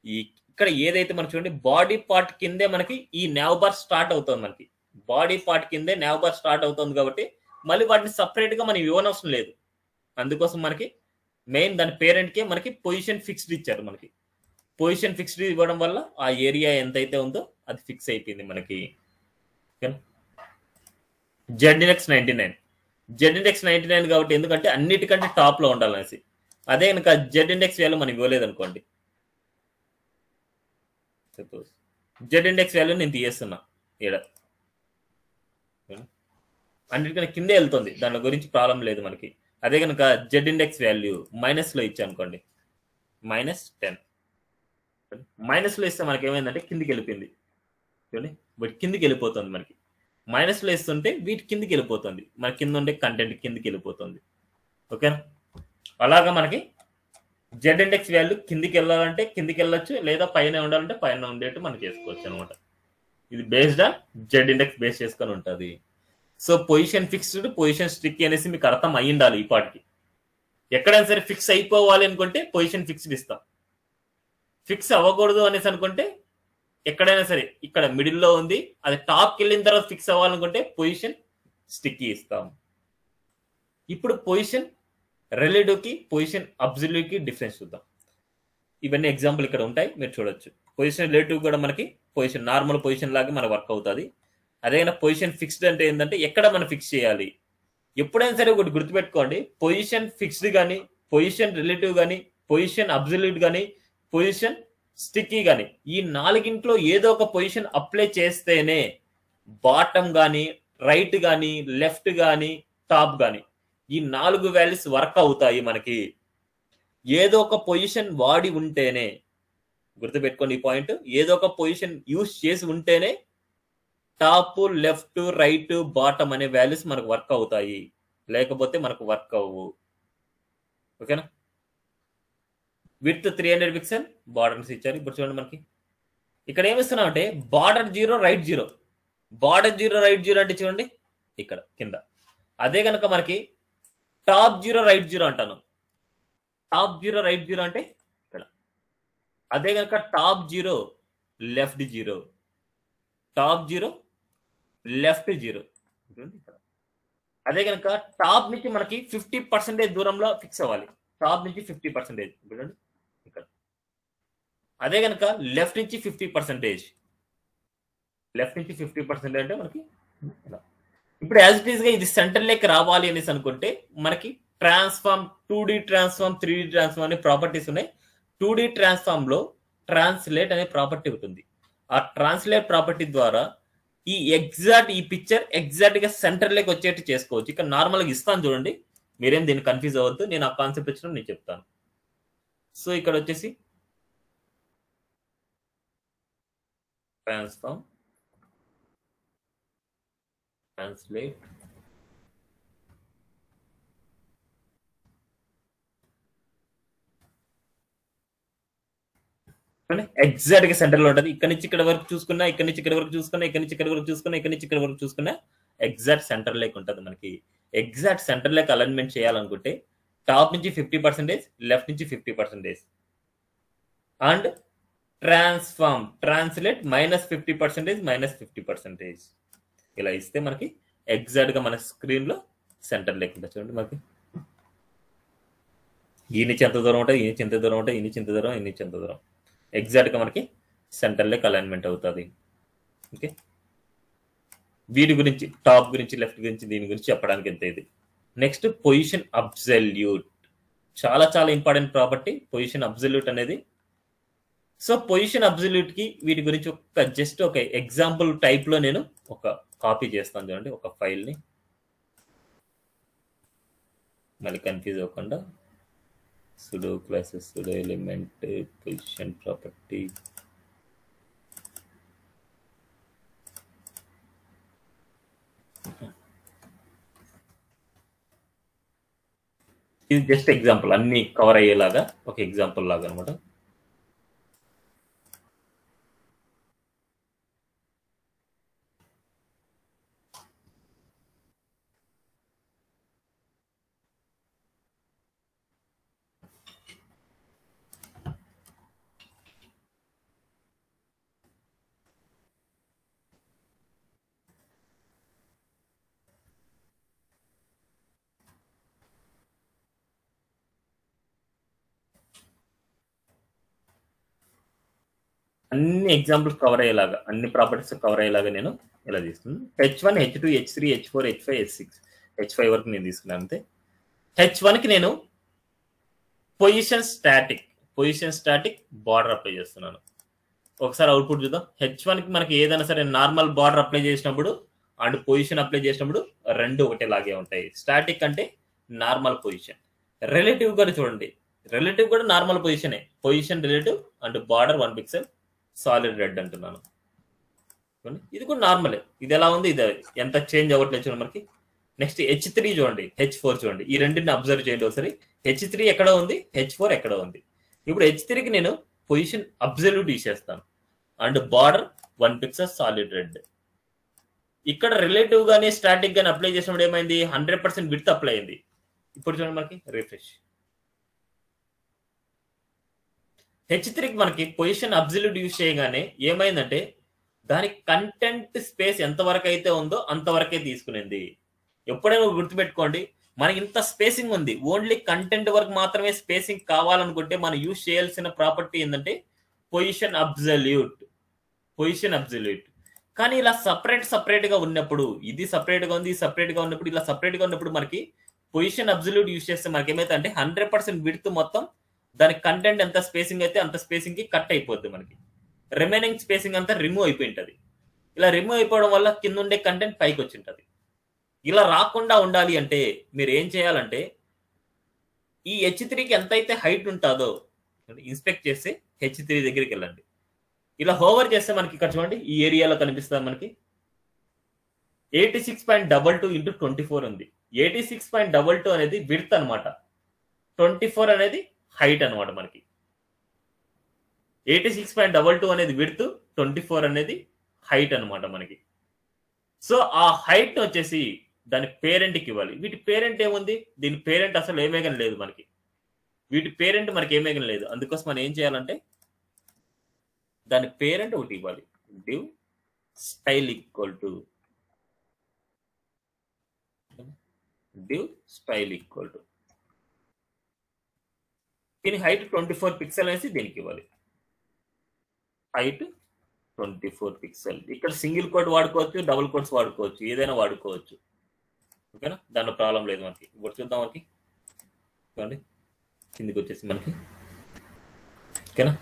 ఈ ఇక్కడ ఏదైతే మనకి చూడండి బాడీ పార్ట్ కిందే మనకి ఈ నావ్ బార్ స్టార్ట్ అవుతుంది మనకి. బాడీ పార్ట్ కిందే నావ్ బార్ స్టార్ట్ అవుతుంది కాబట్టి మళ్ళీ వాటిని సపరేట్గా మనం ఇవ్వనవసరం లేదు. అందుకోసం మనకి మెయిన్ దాని పేరెంట్ మనకి పొజిషన్ ఫిక్స్డ్ ఇచ్చారు మనకి. పొజిషన్ ఫిక్స్డ్ ఇవ్వడం వల్ల ఆ ఏరియా ఎంతైతే ఉందో అది ఫిక్స్ అయిపోయింది మనకి. Z index ninety nine. Z index ninety nine కాబట్టి ఎందుకంటే అన్నిటికంటే టాప్లో ఉండాలనేసి. అదే కనుక జెడ్ ఇండెక్స్ వాల్యూ మనం ఇవ్వలేదు అనుకోండి సపోజ్ జెడ్ ఇండెక్స్ వాల్యూ నేను తీయేస్తున్నా ఈడ. అన్నిటికన్నా కిందే వెళ్తుంది. దాని గురించి ప్రాబ్లం లేదు మనకి. అదే కనుక జెడ్ ఇండెక్స్ వాల్యూ మైనస్లో ఇచ్చా అనుకోండి మైనస్ టెన్. మైనస్లో ఇస్తే మనకి ఏమైందంటే కిందికి వెళ్ళిపోయింది చూడండి వీటి కిందికి వెళ్ళిపోతుంది మనకి. మైనస్లో ఇస్తుంటే వీటి కిందికి వెళ్ళిపోతుంది మన కింద ఉండే కంటెంట్ కిందికి వెళ్ళిపోతుంది ఓకేనా అలాగా మనకి జెడ్ ఇండెక్స్ వాల్యూ కిందికి వెళ్ళాలంటే కిందికి వెళ్ళొచ్చు లేదా పైన ఉండాలంటే పైన ఉండేట్టు మనం చేసుకోవచ్చు అనమాట ఇది based on Z index base చేసుకొని ఉంటుంది. So position fixed position stick అనేసి మీకు అర్థం అయ్యిండాలి ఉండాలి ఈ పాటికి. ఎక్కడైనా సరే ఫిక్స్ అయిపోవాలి అనుకుంటే పొజిషన్ ఫిక్స్డ్ ఇస్తాం. ఫిక్స్ అవ్వకూడదు అనేసి అనుకుంటే ఎక్కడైనా సరే ఇక్కడ మిడిల్లో ఉంది అది టాప్కి వెళ్ళిన తర్వాత ఫిక్స్ అవ్వాలనుకుంటే పొజిషన్ స్టిక్కీ ఇస్తాం. ఇప్పుడు పొజిషన్ రిలేటివ్కి పొజిషన్ అబ్జల్యూట్ డిఫరెన్స్ చూద్దాం. ఇవన్నీ ఎగ్జాంపుల్ ఇక్కడ ఉంటాయి మీరు చూడొచ్చు. పొజిషన్ రిలేటివ్ కూడా మనకి పొజిషన్ నార్మల్ పొజిషన్ లాగా మన వర్క్ అవుతుంది. అదేవిధంగా పొజిషన్ ఫిక్స్డ్ అంటే ఏంటంటే ఎక్కడ మనం ఫిక్స్ చేయాలి? ఎప్పుడైనా సరే ఒకటి గుర్తుపెట్టుకోండి పొజిషన్ ఫిక్స్డ్ కానీ పొజిషన్ రిలేటివ్ కానీ పొజిషన్ అబ్జల్యూట్ కానీ పొజిషన్ స్టిక్కీ కానీ ఈ నాలుగింట్లో ఏదో ఒక పొజిషన్ అప్లై చేస్తేనే బాటమ్ కానీ రైట్ కానీ లెఫ్ట్ కానీ టాప్ కానీ ఈ నాలుగు వాల్యూస్ వర్క్ అవుతాయి మనకి. ఏదో ఒక పొజిషన్ వాడి ఉంటేనే గుర్తుపెట్టుకోండి ఈ పాయింట్ ఏదో ఒక పొజిషన్ యూస్ చేసి ఉంటేనే టాప్ లెఫ్ట్ రైట్ బాటమ్ అనే వాల్యూస్ మనకు వర్క్ అవుతాయి. లేకపోతే మనకు వర్క్ అవ్వు. ఓకేనా? With three hundred pixel borders ఇచ్చారు ఇప్పుడు చూడండి మనకి. ఇక్కడ ఏమిస్తున్నాం అంటే border zero right zero border zero right zero అంటే చూడండి. ఇక్కడ కింద. అదే కనుక మనకి టాప్ జీరో రైట్ జీరో అంటాను. టాప్ జీరో రైట్ జీరో అంటే ఇక్కడ. అదే కనుక top zero left zero top zero left zero అదే కనుక టాప్ నుంచి మనకి ఫిఫ్టీ పర్సెంటేజ్ దూరంలో ఫిక్స్ అవ్వాలి. టాప్ నుంచి ఫిఫ్టీ పర్సెంటేజ్ చూడండి. అదే కనుక లెఫ్ట్ నుంచి ఫిఫ్టీ పర్సెంటేజ్. లెఫ్ట్ నుంచి ఫిఫ్టీ పర్సెంటేజ్ అంటే మనకి ఇలా. ఇప్పుడు యాజ్ ఇట్ ఈస్గా ఇది సెంటర్ లెక్క రావాలి అనేసి అనుకుంటే మనకి transform two D transform three D transform అనే ప్రాపర్టీస్ ఉన్నాయి. టూ డి ట్రాన్స్ఫార్మ్లో ట్రాన్స్లేట్ అనే ప్రాపర్టీ ఉంటుంది. ఆ ట్రాన్స్లేట్ ప్రాపర్టీ ద్వారా ఈ ఎగ్జాక్ట్ ఈ పిక్చర్ ఎగ్జాక్ట్గా సెంటర్ లెక్క వచ్చేట్టు చేసుకోవచ్చు. ఇక్కడ నార్మల్గా ఇస్తాను చూడండి. మీరేం దీన్ని కన్ఫ్యూజ్ అవ్వద్దు. నేను ఆ కాన్సెప్ట్ వచ్చిన నేను చెప్తాను. సో ఇక్కడ వచ్చేసి transform translate ఎగ్జాక్ట్గా సెంటర్లో ఉంటుంది. ఇక్కడ నుంచి ఇక్కడ వరకు చూసుకున్నా ఇక్కడ నుంచి ఇక్కడ వరకు చూసుకున్నా ఇక్కడ నుంచి ఇక్కడ వరకు చూసుకున్నా ఇక్కడ నుంచి ఇక్కడ వరకు చూసుకున్నా ఎగ్జాక్ట్ సెంటర్ లేక్ ఉంటుంది మనకి. ఎగ్జాక్ట్ సెంటర్ లేక్ అలైన్మెంట్ చేయాలనుకుంటే టాప్ నుంచి ఫిఫ్టీ పర్సెంటేజ్ లెఫ్ట్ నుంచి fifty percentage and transform translate minus fifty percentage minus fifty percentage ఇలా ఇస్తే మనకి ఎగ్జాక్ట్గా మన స్క్రీన్లో సెంటర్ లెక్క చూడండి మనకి. ఈ నుంచి ఎంత దూరం ఉంటుంది ఈ ఎంత దూరం ఉంటుంది ఈ చింత ఎంత దూరం ఈ నుంచి ఎంత దూరం. ఎగ్జాక్ట్గా మనకి సెంటర్ లెక్ అలైన్మెంట్ అవుతుంది. ఓకే వీటి గురించి టాప్ గురించి లెఫ్ట్ గురించి దీని గురించి చెప్పడానికి ఎంత ఇది? నెక్స్ట్ పొజిషన్ అబ్జల్యూట్ చాలా చాలా ఇంపార్టెంట్ ప్రాపర్టీ పొజిషన్ అబ్జల్యూట్ అనేది సో పొజిషన్ అబ్జల్యూట్కి వీటి గురించి ఒక జస్ట్ ఒక ఎగ్జాంపుల్ టైప్లో నేను ఒక కాపీ చేస్తాను చూడండి ఒక ఫైల్ని మళ్ళీ కన్ఫ్యూజ్ అవ్వకుండా. Pseudo classes pseudo element position property ఇది జస్ట్ ఎగ్జాంపుల్ అన్ని కవర్ అయ్యేలాగా ఒక ఎగ్జాంపుల్ లాగా అనమాట. అన్ని ఎగ్జాంపుల్స్ కవర్ అయ్యేలాగా అన్ని ప్రాపర్టీస్ కవర్ అయ్యేలాగా నేను ఇలా తీసుకున్నాను. H one H two H three H four H five H six H five వరకు నేను తీసుకున్నాను అంతే. హెచ్ వన్కి నేను position static position static border apply చేస్తున్నాను. ఒకసారి అవుట్పుట్ చూద్దాం. హెచ్ వన్కి మనకి ఏదైనా సరే నార్మల్ బార్డర్ అప్లై చేసినప్పుడు అండ్ పొజిషన్ అప్లై చేసినప్పుడు రెండు ఒకటేలాగే ఉంటాయి. స్టాటిక్ అంటే నార్మల్ పొజిషన్ రిలేటివ్ కూడా చూడండి. రిలేటివ్ కూడా normal పొజిషనే position relative and border one pixel solid red అంటున్నాను. ఇది కూడా నార్మలే ఇది ఎలా ఉంది? ఇది ఎంత చేంజ్ అవ్వట్లేదు చూడండి మనకి. నెక్స్ట్ హెచ్ త్రీ చూడండి హెచ్ ఫోర్ చూడండి. ఈ రెండింటిని అబ్జర్వ్ చేయండి ఒకసారి. హెచ్ త్రీ ఎక్కడ ఉంది? హెచ్ ఫోర్ ఎక్కడ ఉంది? ఇప్పుడు హెచ్ త్రీకి నేను పొజిషన్ అబ్జల్యూట్ తీసేస్తాను. And border one pixel solid red ఇక్కడ రిలేటివ్ గానీ స్టాటిక్ గానీ అప్లై చేసినప్పుడు ఏమైంది? హండ్రెడ్ పర్సెంట్ విడ్త్ అప్లై అయింది. ఇప్పుడు చూడండి మనకి రిఫ్రెష్ హెచ్ త్రీకి మనకి పొజిషన్ అబ్జల్యూట్ యూజ్ చేయగానే ఏమైందంటే దాని కంటెంట్ స్పేస్ ఎంతవరకు అయితే ఉందో అంతవరకే తీసుకునేది. ఎప్పుడైనా గుర్తుపెట్టుకోండి మనకి ఇంత స్పేసింగ్ ఉంది. ఓన్లీ కంటెంట్ వరకు మాత్రమే స్పేసింగ్ కావాలనుకుంటే మనం యూజ్ చేయాల్సిన ప్రాపర్టీ ఏంటంటే పొజిషన్ అబ్జల్యూట్ పొజిషన్ అబ్జల్యూట్ కానీ ఇలా సపరేట్ సపరేట్గా ఉన్నప్పుడు ఇది సపరేట్గా ఉంది సపరేట్గా ఉన్నప్పుడు ఇలా సపరేట్గా ఉన్నప్పుడు మనకి పొజిషన్ అబ్జల్యూట్ యూజ్ చేస్తే మనకి ఏమైతే అంటే హండ్రెడ్ పర్సెంట్ విడుతు మొత్తం దాని కంటెంట్ ఎంత స్పేసింగ్ అయితే అంత స్పేసింగ్కి కట్ అయిపోద్ది మనకి. రిమైనింగ్ స్పేసింగ్ అంతా రిమూవ్ అయిపోయింటది. ఇలా రిమూవ్ అయిపోవడం వల్ల కింద ఉండే కంటెంట్ పైకి వచ్చింటది. ఇలా రాకుండా ఉండాలి అంటే మీరు ఏం చేయాలంటే ఈ హెచ్ త్రీకి ఎంతైతే హైట్ ఉంటుందో ఇన్స్పెక్ట్ చేస్తే హెచ్ త్రీ దగ్గరికి వెళ్ళండి. ఇలా హోవర్ చేస్తే మనకి ఇక్కడ చూడండి ఈ ఏరియాలో కనిపిస్తుంది మనకి. Eighty six point double two into twenty four ఉంది. Eighty six point double two అనేది విడ్త్ అనమాట ట్వంటీ ఫోర్ అనేది హైట్ అనమాట మనకి. Eighty six point double two అనేది విడ్త్ ట్వంటీ ఫోర్ అనేది హైట్ అనమాట మనకి. సో ఆ హైట్ వచ్చేసి దాని పేరెంట్కి ఇవ్వాలి. వీటి పేరెంట్ ఏముంది? దీని పేరెంట్ అసలు ఏమేగం లేదు మనకి. వీటి పేరెంట్ మనకి ఏమేగం లేదు. అందుకోసం మనం ఏం చేయాలంటే దాని పేరెంట్ ఒకటి ఇవ్వాలి. Div style equal to div style equal to దీని హైట్ ట్వంటీ ఫోర్ పిక్సెల్ అనేసి దీనికి ఇవ్వాలి. హైట్ ట్వంటీ ఫోర్ పిక్సెల్ ఇక్కడ సింగిల్ కోడ్ వాడుకోవచ్చు డబుల్ కోడ్స్ వాడుకోవచ్చు ఏదైనా వాడుకోవచ్చు. ఓకేనా దాంట్లో ప్రాబ్లం లేదు మనకి. ఇప్పుడు చూద్దాం మనకి. చూడండి. కిందికి వచ్చేసి మనకి. ఓకేనా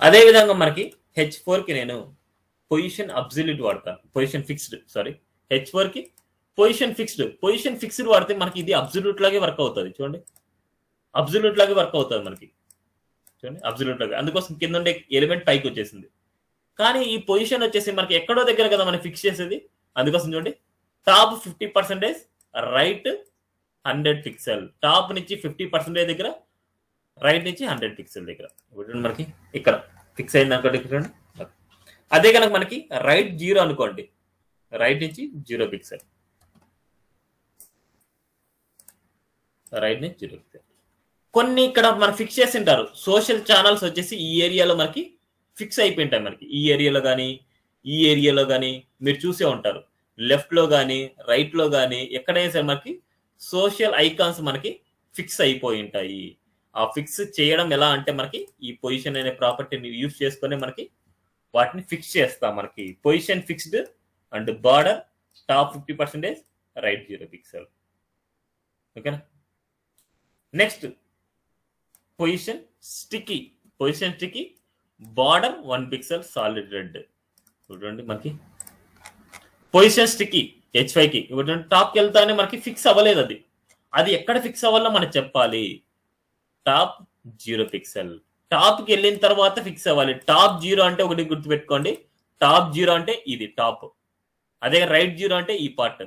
అదేవిధంగా మనకి హెచ్కి నేను పొజిషన్ అబ్జల్యూట్ వాడతాను పొజిషన్ ఫిక్స్డ్ సారీ హెచ్కి పొజిషన్ ఫిక్స్డ్ పొజిషన్ ఫిక్స్డ్ వాడితే మనకి ఇది అబ్జల్యూట్ లాగే వర్క్ అవుతుంది. చూడండి. అబ్జల్యూట్ లాగా వర్క్ అవుతుంది మనకి. చూడండి అబ్జల్యూట్ లాగా. అందుకోసం కింద ఉండే ఎలిమెంట్ పైకి వచ్చేసింది. కానీ ఈ పొజిషన్ వచ్చేసి మనకి ఎక్కడో దగ్గర కదా మనం ఫిక్స్ చేసేది. అందుకోసం చూడండి top fifty percentage right hundred pixel. Top నుంచి ఫిఫ్టీ పర్సెంటేజ్ దగ్గర రైట్ నుంచి హండ్రెడ్ పిక్సెల్ దగ్గర. ఇప్పుడు మనకి ఇక్కడ ఫిక్స్ అయింది అనుకోండి చూడండి. అదే కనుక మనకి రైట్ జీరో అనుకోండి. రైట్ నుంచి జీరో పిక్సెల్. రైట్ నుంచి జీరో పిక్సెల్. కొన్ని ఇక్కడ మనం ఫిక్స్ చేసి ఉంటారు సోషల్ ఛానల్స్ వచ్చేసి ఈ ఏరియాలో మనకి ఫిక్స్ అయిపోయి ఉంటాయి మనకి. ఈ ఏరియాలో కానీ ఈ ఏరియాలో కానీ మీరు చూసే ఉంటారు. లెఫ్ట్లో కానీ రైట్లో కానీ ఎక్కడైనా సరే మనకి సోషల్ ఐకాన్స్ మనకి ఫిక్స్ అయిపోయి ఉంటాయి ఆ ఫిక్స్ చేయడం ఎలా అంటే మనకి ఈ పొజిషన్ అనే ప్రాపర్టీని యూజ్ చేసుకొని మనకి వాటిని ఫిక్స్ చేస్తాం మనకి. Position fixed and border top fifty percentage right zero pixel ఓకేనా next position sticky position sticky border one pixel solid red. చూడండి మనకి. పొజిషన్ స్టిక్కీ హెచ్కి. ఇప్పుడు టాప్కి వెళ్తానే మనకి ఫిక్స్ అవ్వలేదు అది. అది ఎక్కడ ఫిక్స్ అవ్వాలో మనకు చెప్పాలి. టాప్ జీరో పిక్సెల్ టాప్కి వెళ్ళిన తర్వాత ఫిక్స్ అవ్వాలి. టాప్ జీరో అంటే ఒకటి గుర్తుపెట్టుకోండి. టాప్ జీరో అంటే ఇది టాప్ అదే రైట్ జీరో అంటే ఈ పార్ట్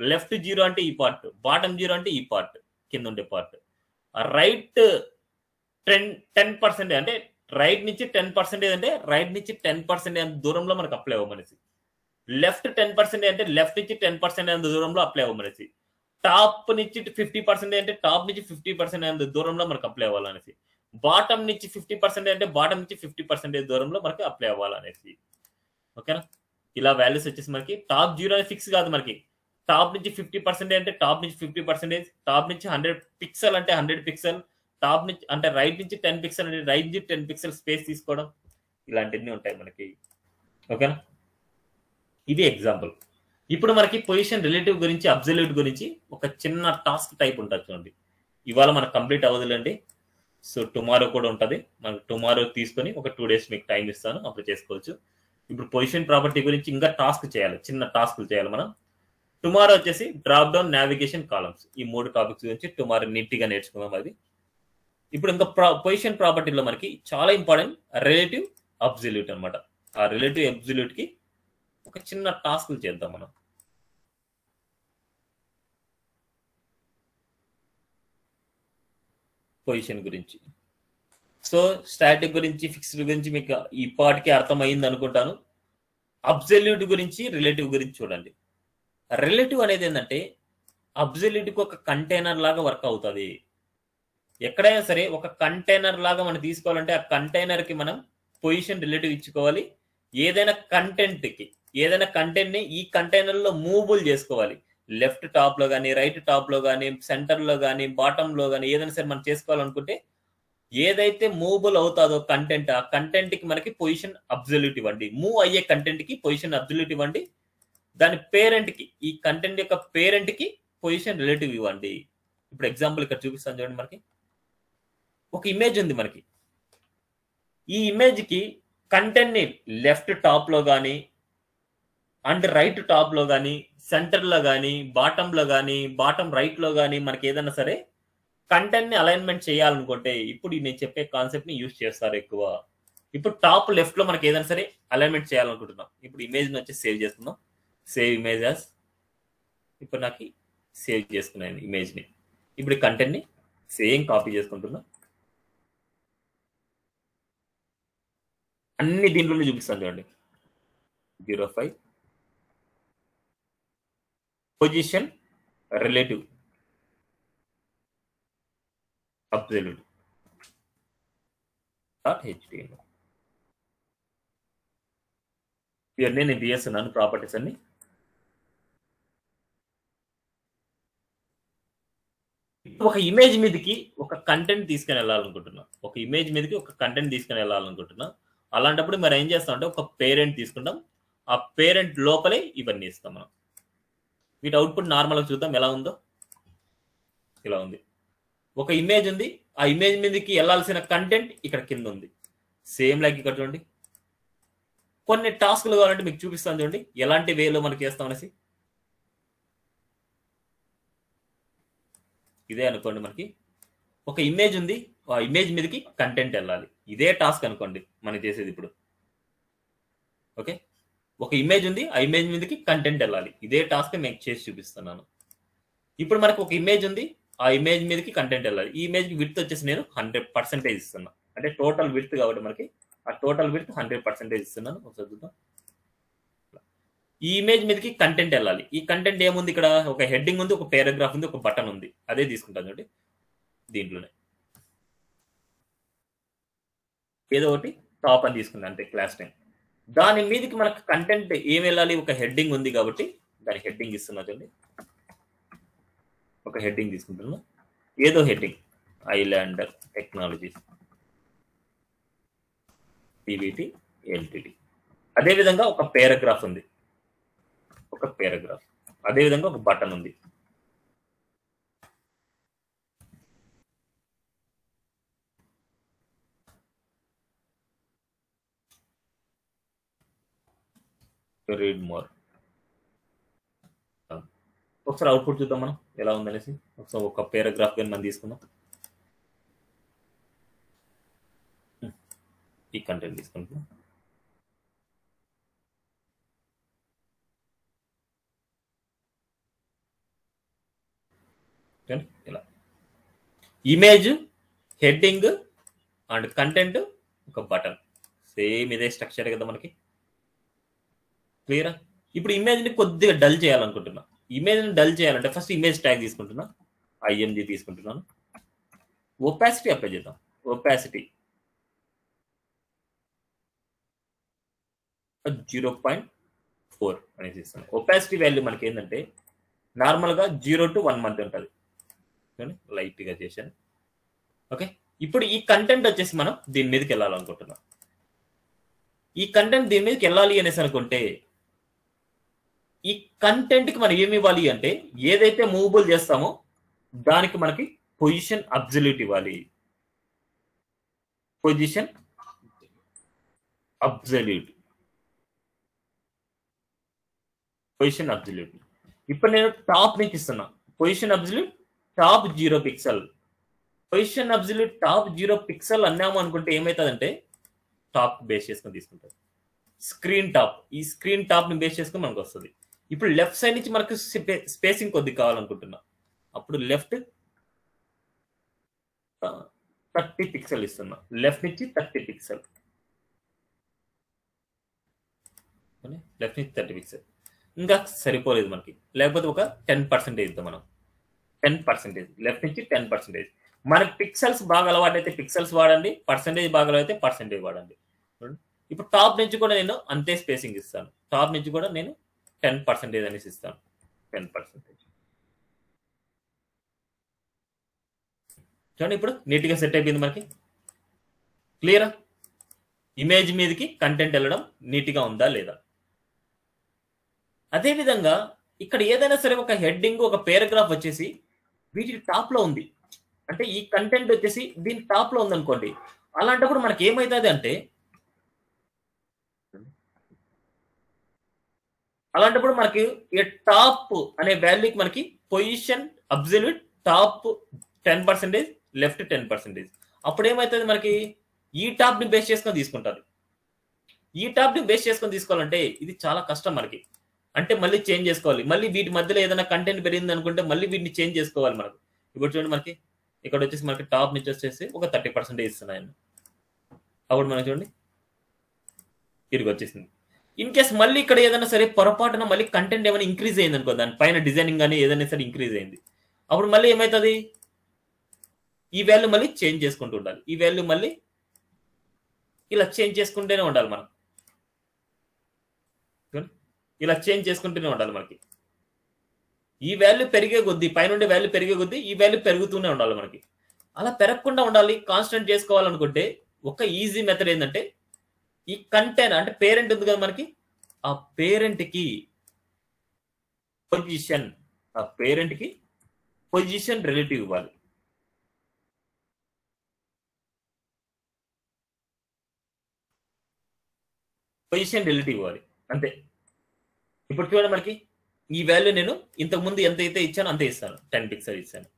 లెఫ్ట్ జీరో అంటే ఈ పార్ట్ బాటమ్ జీరో అంటే ఈ పార్ట్ కింద ఉండే part right ten ten percentage అంటే రైట్ నుంచి టెన్ పర్సెంటేజ్ అంటే రైట్ నుంచి టెన్ పర్సెంటేజ్ అంత దూరంలో మనకు అప్లై అవ్వమనేసి లెఫ్ట్ టెన్ పర్సెంటేజ్ అంటే లెఫ్ట్ నుంచి టెన్ పర్సెంటేజ్ అంత దూరంలో అప్లై అవ్వమనేసి టాప్ నుంచి ఫిఫ్టీ పర్సెంటేజ్ అంటే టాప్ నుంచి ఫిఫ్టీ పర్సెంట్ అంత దూరంలో మనకు అప్లై అవ్వాలనేసి బాటమ్ నుంచి ఫిఫ్టీ పర్సెంటేజ్ అంటే బాటమ్ నుంచి ఫిఫ్టీ పర్సెంటేజ్ దూరంలో మనకి అప్లై అవ్వాలనేసి ఓకేనా? ఇలా వాల్యూస్ వచ్చేసి మనకి టాప్ జీరో అనేది ఫిక్స్ కాదు మనకి. టాప్ నుంచి ఫిఫ్టీ పర్సెంటేజ్ అంటే టాప్ నుంచి ఫిఫ్టీ పర్సెంటేజ్ టాప్ నుంచి హండ్రెడ్ పిక్సెల్ అంటే హండ్రెడ్ పిక్సెల్ టాప్ నుంచి అంటే రైట్ నుంచి టెన్ పిక్సెల్ అంటే రైట్ నుంచి టెన్ పిక్సెల్ స్పేస్ తీసుకోవడం ఇలాంటివన్నీ ఉంటాయి మనకి. ఓకేనా ఇది ఎగ్జాంపుల్ ఇప్పుడు మనకి పొజిషన్ రిలేటివ్ గురించి అబ్జల్యూట్ గురించి ఒక చిన్న టాస్క్ టైప్ ఉంటుంది చూడండి. ఇవాళ మనకు కంప్లీట్ అవ్వదులేండి. సో టుమారో కూడా ఉంటుంది. మనకు టుమారో తీసుకొని ఒక టూ డేస్ మీకు టైం ఇస్తాను. అప్పుడు చేసుకోవచ్చు. ఇప్పుడు పొజిషన్ ప్రాపర్టీ గురించి ఇంకా టాస్క్ చేయాలి. చిన్న టాస్క్లు చేయాలి మనం. టుమారో వచ్చేసి డ్రాప్ డౌన్ నావిగేషన్ కాలమ్స్ ఈ మూడు టాపిక్స్ గురించి టుమారో నీట్గా నేర్చుకుందాం అది. ఇప్పుడు ఇంకా పొజిషన్ ప్రాపర్టీలో మనకి చాలా ఇంపార్టెంట్ రిలేటివ్ అబ్జల్యూట్ అనమాట ఆ రిలేటివ్ అబ్జల్యూట్కి ఒక చిన్న టాస్క్లు చేద్దాం మనం. పొజిషన్ గురించి. సో స్టాటిక్ గురించి ఫిక్స్డ్ గురించి మీకు ఈ పాటికి అర్థమైంది అనుకుంటాను. అబ్జల్యూట్ గురించి రిలేటివ్ గురించి చూడండి. రిలేటివ్ అనేది ఏంటంటే అబ్జల్యూట్కి ఒక కంటైనర్ లాగా వర్క్ అవుతుంది. ఎక్కడైనా సరే ఒక కంటైనర్ లాగా మనం తీసుకోవాలంటే ఆ కంటైనర్కి మనం పొజిషన్ రిలేటివ్ ఇచ్చుకోవాలి. ఏదైనా కంటెంట్కి ఏదైనా కంటెంట్ని ఈ కంటైనర్లో మూవబుల్ చేసుకోవాలి. లెఫ్ట్ టాప్లో కానీ రైట్ టాప్లో కానీ సెంటర్లో కానీ బాటమ్లో కానీ ఏదైనా సరే మనం చేసుకోవాలనుకుంటే ఏదైతే మూవబుల్ అవుతాదో కంటెంట్ ఆ కంటెంట్కి మనకి పొజిషన్ అబ్జల్యూట్ ఇవ్వండి. మూవ్ అయ్యే కంటెంట్కి పొజిషన్ అబ్జల్యూట్ ఇవ్వండి. దాని పేరెంట్కి ఈ కంటెంట్ యొక్క పేరెంట్కి పొజిషన్ రిలేటివ్ ఇవ్వండి. ఇప్పుడు ఎగ్జాంపుల్ ఇక్కడ చూపిస్తాను చూడండి మనకి. ఒక ఇమేజ్ ఉంది మనకి. ఈ ఇమేజ్కి కంటెంట్ని లెఫ్ట్ టాప్లో కానీ అండ్ రైట్ టాప్లో కానీ సెంటర్లో కానీ బాటంలో కానీ బాటమ్ రైట్లో కానీ మనకి ఏదైనా సరే కంటెంట్ని అలైన్మెంట్ చేయాలనుకుంటే ఇప్పుడు నేను చెప్పే కాన్సెప్ట్ని యూజ్ చేస్తారు ఎక్కువ. ఇప్పుడు టాప్ లెఫ్ట్లో మనకి ఏదైనా సరే అలైన్మెంట్ చేయాలనుకుంటున్నాం. ఇప్పుడు ఇమేజ్ని వచ్చి సేవ్ చేస్తున్నాం. సేవ్ ఇమేజెస్ ఇప్పుడు నాకు సేవ్ చేసుకున్నాను ఇమేజ్ని ఇప్పుడు కంటెంట్ని సేమ్ కాపీ చేసుకుంటున్నాం. అన్ని దీంట్లోనే చూపిస్తాను చూడండి. Zero five. Position relative. Absolute dot HTML ఇవన్నీ నేను తీయేస్తున్నాను ప్రాపర్టీస్ అన్ని. ఒక ఇమేజ్ మీదకి ఒక కంటెంట్ తీసుకుని వెళ్ళాలనుకుంటున్నా. ఒక ఇమేజ్ మీదకి ఒక కంటెంట్ తీసుకుని వెళ్ళాలనుకుంటున్నా. అలాంటప్పుడు మరి ఏం చేస్తాం అంటే ఒక పేరెంట్ తీసుకుంటాం. ఆ పేరెంట్ లోపలే ఇవన్నీ ఇస్తాం మనం. వీటి అవుట్పుట్ నార్మల్గా చూద్దాం ఎలా ఉందో. ఇలా ఉంది. ఒక ఇమేజ్ ఉంది. ఆ ఇమేజ్ మీదకి వెళ్ళాల్సిన కంటెంట్ ఇక్కడ కింద ఉంది. సేమ్ లైక్ ఇక్కడ చూడండి. కొన్ని టాస్క్లు కావాలంటే మీకు చూపిస్తాను చూడండి. ఎలాంటి వేలో మనకి చేస్తాం అనేసి. ఇదే అనుకోండి మనకి. ఒక ఇమేజ్ ఉంది. ఆ ఇమేజ్ మీదకి కంటెంట్ వెళ్ళాలి. ఇదే టాస్క్ అనుకోండి మనం చేసేది ఇప్పుడు. ఓకే? ఒక ఇమేజ్ ఉంది ఆ ఇమేజ్ మీదకి కంటెంట్ వెళ్ళాలి. ఇదే టాస్క్ నేను చేసి చూపిస్తున్నాను. ఇప్పుడు మనకు ఒక ఇమేజ్ ఉంది ఆ ఇమేజ్ మీదకి కంటెంట్ వెళ్ళాలి. ఈ ఇమేజ్ విడ్త్ వచ్చేసి నేను హండ్రెడ్ పర్సెంటేజ్ ఇస్తున్నా. అంటే టోటల్ విడ్త్ కాబట్టి మనకి ఆ టోటల్ విడ్త్ హండ్రెడ్ పర్సెంటేజ్ ఇస్తున్నాను. ఒకసారి చూద్దాం. ఈ ఇమేజ్ మీదకి కంటెంట్ వెళ్ళాలి. ఈ కంటెంట్ ఏముంది ఇక్కడ? ఒక హెడ్డింగ్ ఉంది ఒక పారాగ్రాఫ్ ఉంది ఒక బటన్ ఉంది. అదే తీసుకుంటాను చూడండి. దీంట్లోనే. ఏదో ఒకటి టాప్ అని తీసుకుంది అంటే క్లాస్ టైం దాని మీదకి మనకు కంటెంట్ ఏం వెళ్ళాలి? ఒక హెడ్డింగ్ ఉంది కాబట్టి దాని హెడ్డింగ్ ఇస్తున్నా చూడండి. ఒక హెడ్డింగ్ తీసుకుంటున్నా. ఏదో heading Islander Technologies PVT LTD అదేవిధంగా ఒక పేరాగ్రాఫ్ ఉంది. ఒక పేరాగ్రాఫ్ అదేవిధంగా ఒక బటన్ ఉంది. Read more ah. ఒకసారి అవుట్పుట్ చూద్దాం మనం. ఎలా ఉందనేసి. ఒకసారి ఒక పేరాగ్రాఫ్ కానీ మనం తీసుకుందాం. Hmm. ఈ కంటెంట్ తీసుకుంటున్నాం ఇలా. ఇమేజ్ హెడ్డింగ్ అండ్ కంటెంట్ ఒక బటన్ సేమ్ ఇదే స్ట్రక్చర్ కదా మనకి. క్లియరా ఇప్పుడు ఇమేజ్ని కొద్దిగా డల్ చేయాలనుకుంటున్నా. ఇమేజ్ని డల్ చేయాలంటే ఫస్ట్ ఇమేజ్ ట్యాగ్ తీసుకుంటున్నా. ఐఎంజి తీసుకుంటున్నాను. ఒపాసిటీ అప్లై చేద్దాం. ఒపాసిటీ జీరో పాయింట్ ఫోర్ అనేసి ఇస్తాను ఒపాసిటీ వాల్యూ మనకి ఏంటంటే నార్మల్గా జీరో టు వన్ మంత్ ఉంటుంది. లైట్గా చేశాను. ఓకే ఇప్పుడు ఈ కంటెంట్ వచ్చేసి మనం దీని మీదకి వెళ్ళాలనుకుంటున్నాం. ఈ కంటెంట్ దీని మీదకి వెళ్ళాలి అనేసి అనుకుంటే ఈ కంటెంట్కి మనం ఏమి ఇవ్వాలి అంటే ఏదైతే మూవబుల్ చేస్తామో దానికి మనకి పొజిషన్ అబ్జల్యూట్ ఇవ్వాలి. పొజిషన్ అబ్జల్యూట్ పొజిషన్ అబ్జల్యూట్ ఇప్పుడు నేను టాప్ నుంచి ఇస్తున్నా. Position absolute top zero pixel position absolute top zero pixel అన్నాము అనుకుంటే ఏమవుతుందంటే టాప్ బేస్ చేసుకొని తీసుకుంటారు. స్క్రీన్ టాప్ ఈ స్క్రీన్ టాప్ని బేస్ చేసుకుని మనకు వస్తుంది ఇప్పుడు లెఫ్ట్ సైడ్ నుంచి మనకు స్పేసింగ్ కొద్ది కావాలనుకుంటున్నా. అప్పుడు లెఫ్ట్ థర్టీ పిక్సెల్ ఇస్తున్నా. లెఫ్ట్ నుంచి థర్టీ పిక్సెల్ లెఫ్ట్ నుంచి థర్టీ పిక్సెల్ ఇంకా సరిపోలేదు మనకి. లేకపోతే ఒక టెన్ పర్సెంటేజ్ ఇద్దాం మనం. టెన్ పర్సెంటేజ్ లెఫ్ట్ నుంచి టెన్ పర్సెంటేజ్ మన పిక్సెల్స్ బాగా అలవాటు అయితే పిక్సెల్స్ వాడండి. పర్సెంటేజ్ బాగా అలవాటు పర్సెంటేజ్ వాడండి. ఇప్పుడు టాప్ నుంచి కూడా నేను అంతే స్పేసింగ్ ఇస్తాను. టాప్ నుంచి కూడా నేను టెన్ పర్సెంటేజ్ అనేసి ఇస్తాను. Ten percentage. చూడండి ఇప్పుడు నీట్గా సెట్ అయిపోయింది మనకి. క్లియరా? ఇమేజ్ మీదకి కంటెంట్ వెళ్ళడం నీట్గా ఉందా లేదా? అదేవిధంగా ఇక్కడ ఏదైనా సరే ఒక హెడ్డింగ్ ఒక పేరాగ్రాఫ్ వచ్చేసి వీటి టాప్లో ఉంది. అంటే ఈ కంటెంట్ వచ్చేసి దీని టాప్లో ఉందనుకోండి. ఉంది అనుకోండి అలాంటప్పుడు మనకి ఏమవుతుంది అంటే అలాంటప్పుడు మనకి ఈ టాప్ అనే వాల్యూకి మనకి position absolute top ten percentage left ten percentage. అప్పుడు ఏమవుతుంది మనకి? ఈ టాప్ని బేస్ చేసుకొని తీసుకుంటారు. ఈ టాప్ని బేస్ చేసుకొని తీసుకోవాలంటే ఇది చాలా కష్టం మనకి. అంటే మళ్ళీ చేంజ్ చేసుకోవాలి. మళ్ళీ వీటి మధ్యలో ఏదైనా కంటెంట్ పెరిగింది అనుకుంటే మళ్ళీ వీటిని చేంజ్ చేసుకోవాలి మనకు. ఇప్పుడు చూడండి మనకి ఇక్కడ వచ్చేసి మనకి టాప్ నుంచి వచ్చేసి ఒక థర్టీ పర్సెంటేజ్ ఇస్తున్నాయి అప్పుడు మనకి చూడండి తిరిగి వచ్చేసింది. ఇన్ కేస్ మళ్ళీ ఇక్కడ ఏదైనా సరే పొరపాటున మళ్ళీ కంటెంట్ ఏమైనా ఇంక్రీజ్ అయింది అనుకో దాని పైన డిజైనింగ్ కానీ ఏదైనా సరే ఇంక్రీజ్ అయింది. అప్పుడు మళ్ళీ ఏమవుతుంది ఈ వాల్యూ మళ్ళీ చేంజ్ చేసుకుంటూ ఉండాలి. ఈ వాల్యూ మళ్ళీ ఇలా చేంజ్ చేసుకుంటూనే ఉండాలి మనం. ఇలా చేంజ్ చేసుకుంటూనే ఉండాలి మనకి. ఈ వాల్యూ పెరిగే కొద్దీ పైన వాల్యూ పెరిగే కొద్దీ ఈ వాల్యూ పెరుగుతూనే ఉండాలి మనకి. అలా పెరగకుండా ఉండాలి కాన్స్టెంట్ చేసుకోవాలనుకుంటే ఒక ఈజీ మెథడ్ ఏంటంటే ఈ కంటైనర్ అంటే పేరెంట్ ఉంది కదా మనకి? ఆ పేరెంట్కి పొజిషన్ ఆ పేరెంట్కి పొజిషన్ రిలేటివ్ ఇవ్వాలి. పొజిషన్ రిలేటివ్ ఇవ్వాలి. అంతే. ఇప్పుడు చూడండి మనకి ఈ వాల్యూ నేను ఇంతకు ముందు ఎంత అయితే ఇచ్చానో అంతే ఇస్తాను. టెన్ పిక్సెల్ ఇస్తాను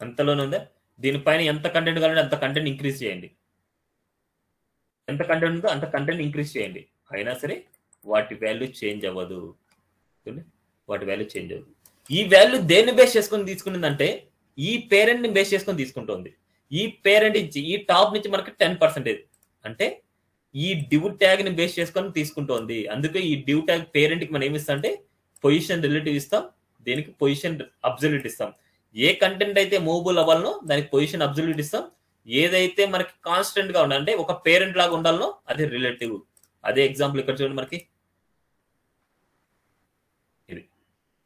అంతలోనే ఉందా? దీనిపైన ఎంత కంటెంట్ కావాలంటే అంత కంటెంట్ ఇంక్రీజ్ చేయండి. ఎంత కంటెంట్ ఉందో అంత కంటెంట్ ఇంక్రీజ్ చేయండి. అయినా సరే వాటి వాల్యూ చేంజ్ అవ్వదు. వాటి వాల్యూ చేంజ్ అవ్వదు. ఈ వాల్యూ దేన్ని బేస్ చేసుకొని తీసుకున్నదంటే ఈ పేరెంట్ని బేస్ చేసుకొని తీసుకుంటుంది. ఈ పేరెంట్ ఇచ్చి ఈ టాప్ నుంచి మనకి టెన్ పర్సెంటేజ్ అంటే ఈ డ్యూ ట్యాగ్ని బేస్ చేసుకొని తీసుకుంటోంది. అందుకే ఈ డ్యూ ట్యాగ్ పేరెంట్కి మనం ఏమి ఇస్తాం అంటే పొజిషన్ రిలేటివ్ ఇస్తాం. దేనికి? పొజిషన్ అబ్జల్యూట్ ఇస్తాం. ఏ కంటెంట్ అయితే మూవబుల్ అవ్వాలనో దానికి పొజిషన్ అబ్జల్యూట్ ఇస్తాం. ఏదైతే మనకి కాన్స్టెంట్గా ఉండాలంటే ఒక పేరెంట్ లాగా ఉండాలనో అది రిలేటివ్ అదే ఎగ్జాంపుల్ ఇక్కడ చూడండి మనకి. ఇది.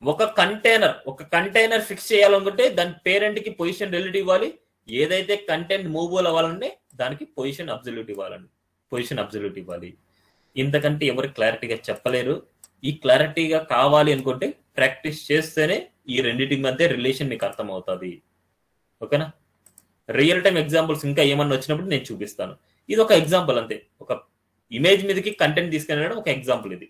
ఒక కంటైనర్ ఒక కంటైనర్ ఫిక్స్ చేయాలనుకుంటే దాని పేరెంట్కి పొజిషన్ రిలేటివ్ ఇవ్వాలి. ఏదైతే కంటెంట్ మూవబుల్ అవ్వాలంటే దానికి పొజిషన్ అబ్జల్యూట్ ఇవ్వాలండి. పొజిషన్ అబ్జల్యూట్ ఇవ్వాలి. ఇంతకంటే ఎవరు క్లారిటీగా చెప్పలేరు. ఈ క్లారిటీగా కావాలి అనుకుంటే ప్రాక్టీస్ చేస్తేనే ఈ రెండింటి మధ్య రిలేషన్ మీకు అర్థమవుతుంది. ఓకేనా? రియల్ టైం ఎగ్జాంపుల్స్ ఇంకా ఏమన్నా వచ్చినప్పుడు నేను చూపిస్తాను. ఇది ఒక ఎగ్జాంపుల్ అంతే. ఒక ఇమేజ్ మీదకి కంటెంట్ తీసుకెళ్ళడం ఒక ఎగ్జాంపుల్ ఇది.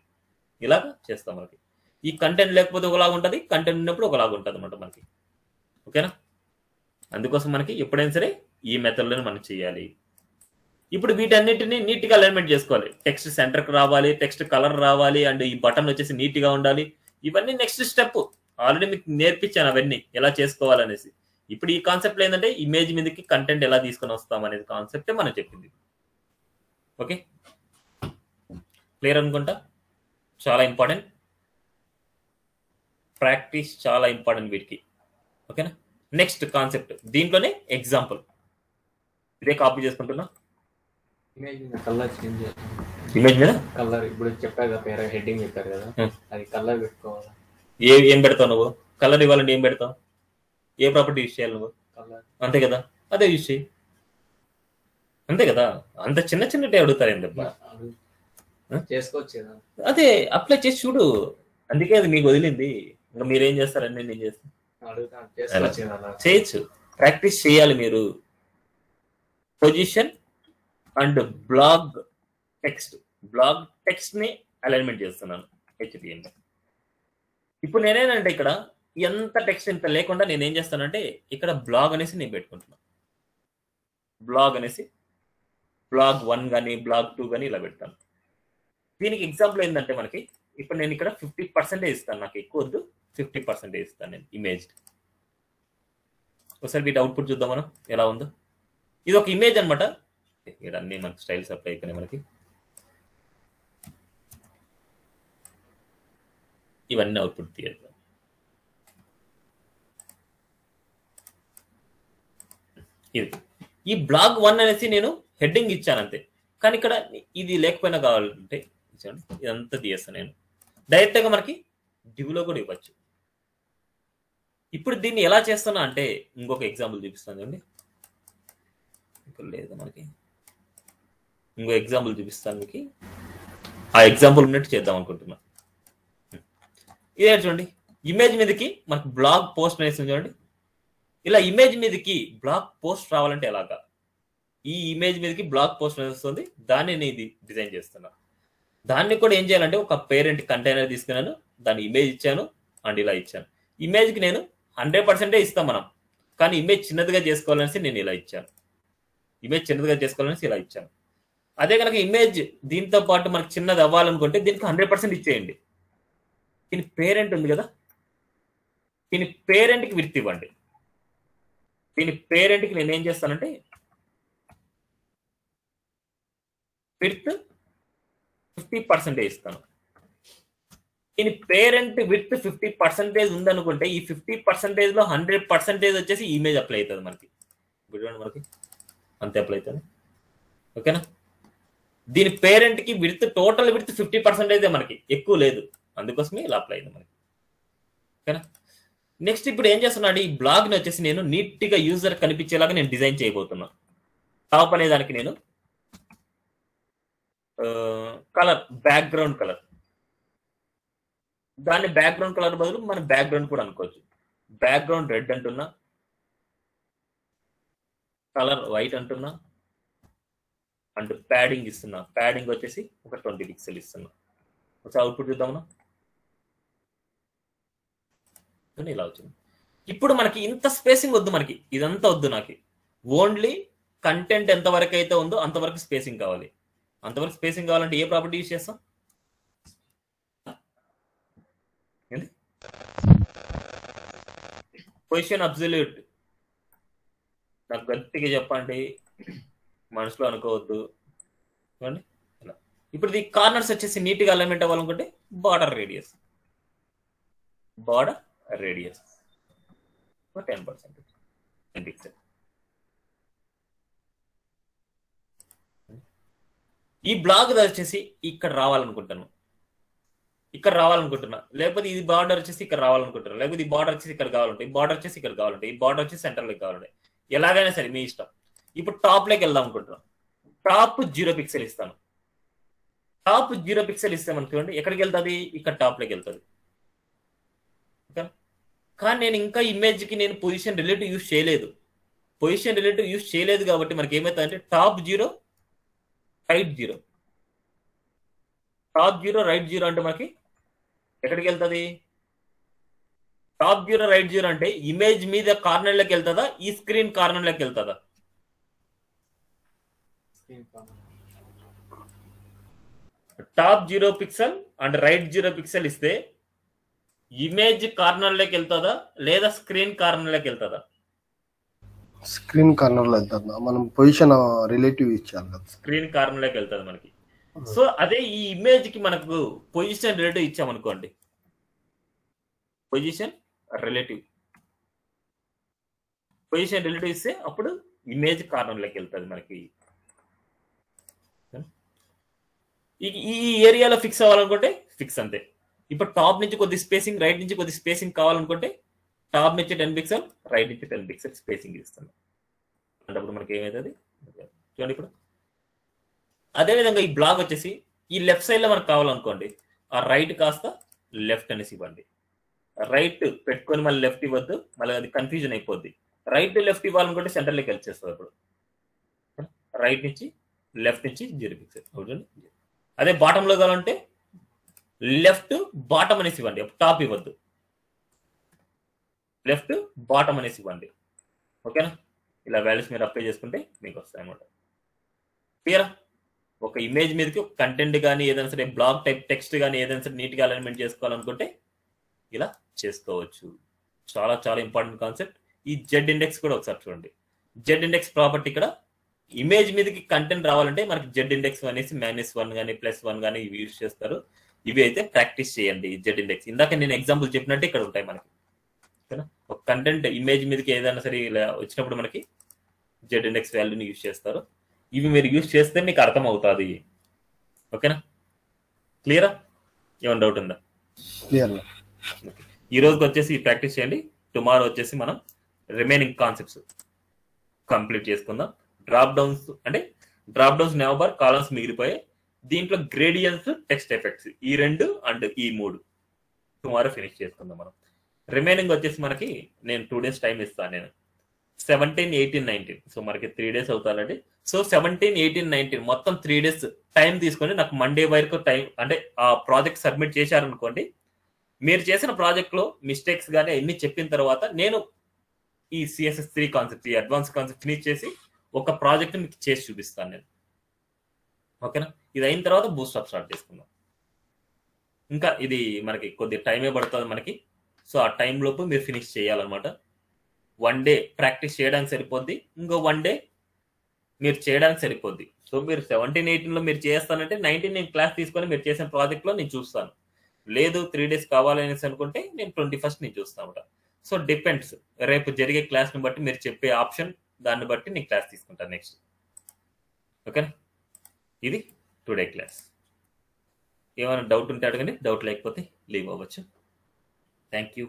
ఇలాగా చేస్తాం మనకి. ఈ కంటెంట్ లేకపోతే ఒకలాగా ఉంటుంది కంటెంట్ ఉన్నప్పుడు ఒకలాగా ఉంటుంది అనమాట మనకి. ఓకేనా? అందుకోసం మనకి ఎప్పుడైనా సరే ఈ మెథడ్లోనే మనం చేయాలి. ఇప్పుడు వీటన్నిటిని నీట్గా అలైన్మెంట్ చేసుకోవాలి. టెక్స్ట్ సెంటర్కి రావాలి టెక్స్ట్ కలర్ రావాలి అండ్ ఈ బటన్ వచ్చేసి నీట్గా ఉండాలి. ఇవన్నీ నెక్స్ట్ స్టెప్ ఆల్రెడీ మీకు నేర్పించాను అవన్నీ ఎలా చేసుకోవాలనేసి. ఇప్పుడు ఈ కాన్సెప్ట్ ఏంటంటే ఇమేజ్ మీదకి కంటెంట్ ఎలా తీసుకొని వస్తాం అనేది కాన్సెప్ట్ మనం చెప్పింది. ఓకే క్లియర్ అనుకుంటా? చాలా ఇంపార్టెంట్ ప్రాక్టీస్ చాలా ఇంపార్టెంట్ వీటికి. ఓకేనా నెక్స్ట్ కాన్సెప్ట్ దీంట్లోనే ఎగ్జాంపుల్ ఇదే కాపీ చేసుకుంటున్నా. ఇమేజ్ మీద కలర్ చేంజ్ ఇమేజ్ మీద? కలర్ ఇప్పుడు చెప్పారు కదా పేర హెడ్డింగ్ చెప్పారు కదా. Hmm. అది కలర్ పెట్టుకోవాలా? ఏ ఏం పెడతావు నువ్వు? కలర్ ఇవ్వాలంటే ఏం పెడతావు? ఏ ప్రాపర్టీ యూజ్ చేయాలి నువ్వు? అంతే కదా? అదే యూజ్ చేయి. అంతే కదా? అంత చిన్న చిన్నటే అడుగుతారు ఏంటబ్బా Huh? చేసుకోవచ్చు అదే అప్లై చేసి చూడు. అందుకే అది మీకు వదిలింది. ఇంకా మీరేం చేస్తారని నేను చేస్తాను చేయొచ్చు. ప్రాక్టీస్ చేయాలి మీరు. Position and block text block టెక్స్ట్ని alignment చేస్తున్నాను. హెచ్టిఎం ఇప్పుడు నేనేనంటే ఇక్కడ ఎంత టెక్స్ట్ ఇంత లేకుండా నేను ఏం చేస్తానంటే ఇక్కడ బ్లాగ్ అనేసి నేను పెట్టుకుంటున్నాను బ్లాగ్ అనేసి బ్లాగ్ వన్ కానీ బ్లాగ్ టూ కానీ ఇలా పెడతాను. దీనికి ఎగ్జాంపుల్ ఏంటంటే మనకి ఇప్పుడు నేను ఇక్కడ ఫిఫ్టీ పర్సెంటేజ్ ఇస్తాను. నాకు ఎక్కువ వద్దు ఫిఫ్టీ పర్సెంటేజ్ ఇస్తాను నేను ఇమేజ్ ఒకసారి వీటి అవుట్పుట్ చూద్దాం మనం ఎలా ఉందో. ఇది ఒక ఇమేజ్ అనమాట ఇక్కడ అన్ని మనకి స్టైల్స్ అప్లై అయిపోయినాయి మనకి. ఇవన్నీ అవుట్పుట్ తీయాలి ఇది. ఈ బ్లాగ్ వన్ అనేసి నేను హెడ్డింగ్ ఇచ్చాను అంతే కానీ ఇక్కడ ఇది లేకపోయినా కావాలంటే చూడండి ఇదంతా తీయేస్తాను నేను. డైరెక్ట్గా మనకి డివ్లో కూడా ఇవ్వచ్చు. ఇప్పుడు దీన్ని ఎలా చేస్తున్నా అంటే ఇంకొక ఎగ్జాంపుల్ చూపిస్తాను చూడండి. ఇక్కడ లేదు మనకి. ఇంకో ఎగ్జాంపుల్ చూపిస్తాను మీకు. ఆ ఎగ్జాంపుల్ ఉన్నట్టు చేద్దాం అనుకుంటున్నాను ఇదే చూడండి. ఇమేజ్ మీదకి మనకు బ్లాగ్ పోస్ట్ అనేసి చూడండి. ఇలా ఇమేజ్ మీదకి బ్లాక్ పోస్ట్ రావాలంటే ఎలాగా? ఈ ఇమేజ్ మీదకి బ్లాక్ పోస్ట్ వస్తుంది. దాన్ని నేను ఇది డిజైన్ చేస్తున్నా. దాన్ని కూడా ఏం చేయాలంటే ఒక పేరెంట్ కంటైనర్ తీసుకున్నాను. దాని ఇమేజ్ ఇచ్చాను అండ్ ఇలా ఇచ్చాను. ఇమేజ్కి నేను హండ్రెడ్ పర్సెంటే ఇస్తాం మనం. కానీ ఇమేజ్ చిన్నదిగా చేసుకోవాలనేసి నేను ఇలా ఇచ్చాను. ఇమేజ్ చిన్నదిగా చేసుకోవాలనేసి ఇలా ఇచ్చాను. అదే కనుక ఇమేజ్ దీంతో పాటు మనకు చిన్నది అవ్వాలనుకుంటే దీనికి హండ్రెడ్ పర్సెంట్ ఇచ్చేయండి. దీని పేరెంట్ ఉంది కదా? దీని పేరెంట్కి విర్త్ ఇవ్వండి. దీని పేరెంట్కి నేను ఏం చేస్తానంటే విత్ ఫిఫ్టీ పర్సెంటేజ్ ఇస్తాను. దీని పేరెంట్ విత్ ఫిఫ్టీ పర్సెంటేజ్ ఉందనుకుంటే ఈ ఫిఫ్టీ పర్సెంటేజ్లో హండ్రెడ్ పర్సెంటేజ్ వచ్చేసి ఇమేజ్ అప్లై అవుతుంది మనకి. చూడండి మనకి. అంతే అప్లై అవుతుంది. ఓకేనా? దీని పేరెంట్కి width total width fifty percentage మనకి. ఎక్కువ లేదు. అందుకోసమే ఇలా అప్లై అయింది మనకి. ఓకేనా? నెక్స్ట్ ఇప్పుడు ఏం చేస్తున్నాడు? ఈ బ్లాగ్ని వచ్చేసి నేను నీట్గా యూజర్ కనిపించేలాగా నేను డిజైన్ చేయబోతున్నా. టాప్ అనే దానికి నేను కలర్ బ్యాక్గ్రౌండ్ కలర్ దాన్ని బ్యాక్గ్రౌండ్ కలర్ బదులు మనం బ్యాక్గ్రౌండ్ కూడా అనుకోవచ్చు. బ్యాక్గ్రౌండ్ రెడ్ అంటున్నా. కలర్ వైట్ అంటున్నా. అండ్ ప్యాడింగ్ ఇస్తున్నా. ప్యాడింగ్ వచ్చేసి ఒక ట్వంటీ పిక్సెల్ ఇస్తున్నా. ఒకసారి అవుట్పుట్ చూద్దామన్నా కానీ ఇలా వచ్చింది. ఇప్పుడు మనకి ఇంత స్పేసింగ్ వద్దు మనకి. ఇదంతా వద్దు నాకు. ఓన్లీ కంటెంట్ ఎంతవరకు అయితే ఉందో అంతవరకు స్పేసింగ్ కావాలి. అంతవరకు స్పేసింగ్ కావాలంటే ఏ ప్రాపర్టీ యూస్ చేస్తాం? ఏంది? పొజిషన్ అబ్జల్యూట్ నాకు గట్టిగా చెప్పండి. మనసులో అనుకోవద్దు. చూడండి. ఇప్పుడు ఈ కార్నర్స్ వచ్చేసి నీట్గా అలైన్మెంట్ అవ్వాలనుకుంటే border radius border radius ten percent ఈ బ్లాగ్ వచ్చేసి ఇక్కడ రావాలనుకుంటాను ఇక్కడ రావాలనుకుంటున్నా. లేకపోతే ఇది బార్డర్ వచ్చేసి ఇక్కడ రావాలనుకుంటున్నా. లేకపోతే ఈ బార్డర్ వచ్చేసి ఇక్కడ కావాలంటే ఈ బార్డర్ వచ్చేసి ఇక్కడ కావాలంటే ఈ బార్డర్ వచ్చేసి సెంటర్లోకి కావాలంటే ఎలాగైనా సరే మీ ఇష్టం. ఇప్పుడు టాప్లోకి వెళ్దాం అనుకుంటున్నాం. టాప్ జీరో పిక్సెల్ ఇస్తాను. టాప్ జీరో పిక్సెల్ ఇస్తాం ఎక్కడికి వెళ్తుంది? ఇక్కడ టాప్లోకి వెళ్తుంది. కానీ నేను ఇంకా ఇమేజ్కి నేను పొజిషన్ రిలేటివ్ యూస్ చేయలేదు. పొజిషన్ రిలేటివ్ యూస్ చేయలేదు కాబట్టి మనకి ఏమవుతుంది అంటే top zero right zero top zero right zero అంటే మనకి ఎక్కడికి వెళ్తుంది? టాప్ జీరో రైట్ జీరో అంటే ఇమేజ్ మీద కార్నర్లోకి వెళ్తుందా? ఈ స్క్రీన్ కార్నర్లోకి వెళ్తుందా? Top zero pixel and right zero pixel ఇస్తే ఇమేజ్ కార్నర్లోకి వెళ్తుందా? లేదా స్క్రీన్ కార్నర్లోకి వెళ్తుందా? స్క్రీన్ కార్నర్లో వెళ్తారు మనం పొజిషన్ రిలేటివ్ ఇచ్చారు కదా. స్క్రీన్ కార్నర్లోకి వెళ్తుంది మనకి. సో అదే ఈ ఇమేజ్కి మనకు పొజిషన్ రిలేటివ్ ఇచ్చామనుకోండి. పొజిషన్ రిలేటివ్ పొజిషన్ రిలేటివ్ ఇస్తే అప్పుడు ఇమేజ్ కార్నర్లోకి వెళ్తుంది మనకి. ఈ ఈ ఏరియాలో ఫిక్స్ అవ్వాలనుకుంటే ఫిక్స్ అంతే. ఇప్పుడు టాప్ నుంచి కొద్ది స్పేసింగ్ రైట్ నుంచి కొద్ది స్పేసింగ్ కావాలనుకుంటే టాప్ నుంచి టెన్ పిక్సెల్ రైట్ నుంచి టెన్ పిక్సెల్ స్పేసింగ్ ఇస్తాను. అంటే అప్పుడు మనకి ఏమవుతుంది చూడండి ఇప్పుడు. అదేవిధంగా ఈ బ్లాక్ వచ్చేసి ఈ లెఫ్ట్ సైడ్లో మనకు కావాలనుకోండి ఆ రైట్ కాస్త లెఫ్ట్ అనేసి ఇవ్వండి. రైట్ పెట్టుకొని మళ్ళీ లెఫ్ట్ ఇవ్వద్దు మళ్ళీ అది కన్ఫ్యూజన్ అయిపోద్ది. రైట్ లెఫ్ట్ ఇవ్వాలనుకుంటే సెంటర్లోకి వచ్చేస్తుంది అప్పుడు. రైట్ నుంచి లెఫ్ట్ నుంచి జీరో పిక్సెల్ అదే బాటంలో కావాలంటే లెఫ్ట్ బాటమ్ అనేసి ఇవ్వండి. టాప్ ఇవ్వద్దు. లెఫ్ట్ బాటమ్ అనేసి ఇవ్వండి. ఓకేనా? ఇలా వాల్యూస్ మీరు అప్లై చేసుకుంటే మీకు వస్తాయి అనమాట క్లియరా ఒక ఇమేజ్ మీదకి కంటెంట్ కానీ ఏదైనా సరే బ్లాగ్ టైప్ టెక్స్ట్ కానీ ఏదైనా సరే నీట్గా అలైన్మెంట్ చేసుకోవాలనుకుంటే ఇలా చేసుకోవచ్చు. చాలా చాలా ఇంపార్టెంట్ కాన్సెప్ట్ ఈ జెడ్ ఇండెక్స్ కూడా ఒకసారి చూడండి. జెడ్ ఇండెక్స్ ప్రాపర్టీ ఇక్కడ ఇమేజ్ మీదకి కంటెంట్ రావాలంటే మనకి జెడ్ ఇండెక్స్ అనేసి మైనస్ వన్ కానీ ప్లస్ వన్ కానీ ఇవి యూజ్ చేస్తారు. ఇవి అయితే ప్రాక్టీస్ చేయండి జెడ్ ఇండెక్స్ ఇందాక నేను ఎగ్జాంపుల్ చెప్పినట్టే ఇక్కడ ఉంటాయి మనకి. ఓకేనా? ఒక కంటెంట్ ఇమేజ్ మీదకి ఏదైనా సరే ఇలా వచ్చినప్పుడు మనకి జెడ్ ఇండెక్స్ వాల్యూని యూజ్ చేస్తారు. ఇవి మీరు యూజ్ చేస్తే మీకు అర్థం అవుతుంది ఓకేనా? క్లియరా ఏమైనా డౌట్ ఉందా? క్లియర్ ఈ రోజుకి వచ్చేసి ప్రాక్టీస్ చేయండి. టుమారో వచ్చేసి మనం రిమైనింగ్ కాన్సెప్ట్స్ కంప్లీట్ చేసుకుందాం. డ్రాప్ డౌన్స్ అంటే డ్రాప్ డౌన్స్ నెవర్ కాలమ్స్ మిగిలిపోయాయి దీంట్లో గ్రేడియన్స్ టెక్స్ట్ ఎఫెక్ట్స్ ఈ రెండు అండ్ ఈ మూడు. టుమారో ఫినిష్ చేసుకుందాం మనం. రిమైనింగ్ వచ్చేసి మనకి నేను టూ డేస్ టైం ఇస్తాను నేను. సెవెంటీన్ ఎయిటీన్ నైన్టీన్ సో మనకి త్రీ డేస్ అవుతానండి. సో సెవెంటీన్ ఎయిటీన్ నైన్టీన్ మొత్తం త్రీ డేస్ టైం తీసుకొని నాకు మండే వరకు టైం అంటే ఆ ప్రాజెక్ట్ సబ్మిట్ చేశారనుకోండి మీరు చేసిన ప్రాజెక్ట్లో మిస్టేక్స్ కానీ అన్ని చెప్పిన తర్వాత నేను ఈ సిఎస్ఎస్ త్రీ కాన్సెప్ట్ ఈ అడ్వాన్స్ కాన్సెప్ట్ ఫినిష్ చేసి ఒక ప్రాజెక్ట్ మీకు చేసి చూపిస్తాను నేను. ఓకేనా ఇది అయిన తర్వాత బూస్ట్ అప్ స్టార్ట్ చేసుకుందాం. ఇంకా ఇది మనకి కొద్ది టైమే పడుతుంది మనకి. సో ఆ టైం లోపు మీరు ఫినిష్ చేయాలన్నమాట. వన్ డే ప్రాక్టీస్ చేయడానికి సరిపోద్ది. ఇంకో వన్ డే మీరు చేయడానికి సరిపోద్ది. సో మీరు సెవెంటీన్ ఎయిటీన్లో మీరు చేస్తానంటే నైన్టీన్ నేను క్లాస్ తీసుకొని మీరు చేసిన ప్రాజెక్ట్లో నేను చూస్తాను. లేదు త్రీ డేస్ కావాలనేసి అనుకుంటే నేను ట్వంటీ ఫస్ట్ నేను చూస్తాను అనమాట సో డిపెండ్స్ రేపు జరిగే క్లాస్ని బట్టి మీరు చెప్పే ఆప్షన్ దాన్ని బట్టి నేను క్లాస్ తీసుకుంటాను నెక్స్ట్ ఓకేనా ఇది. టుడే క్లాస్ ఏమైనా డౌట్ ఉంటే అడగండి. డౌట్ లేకపోతే లీవ్ అవ్వచ్చు. Thank you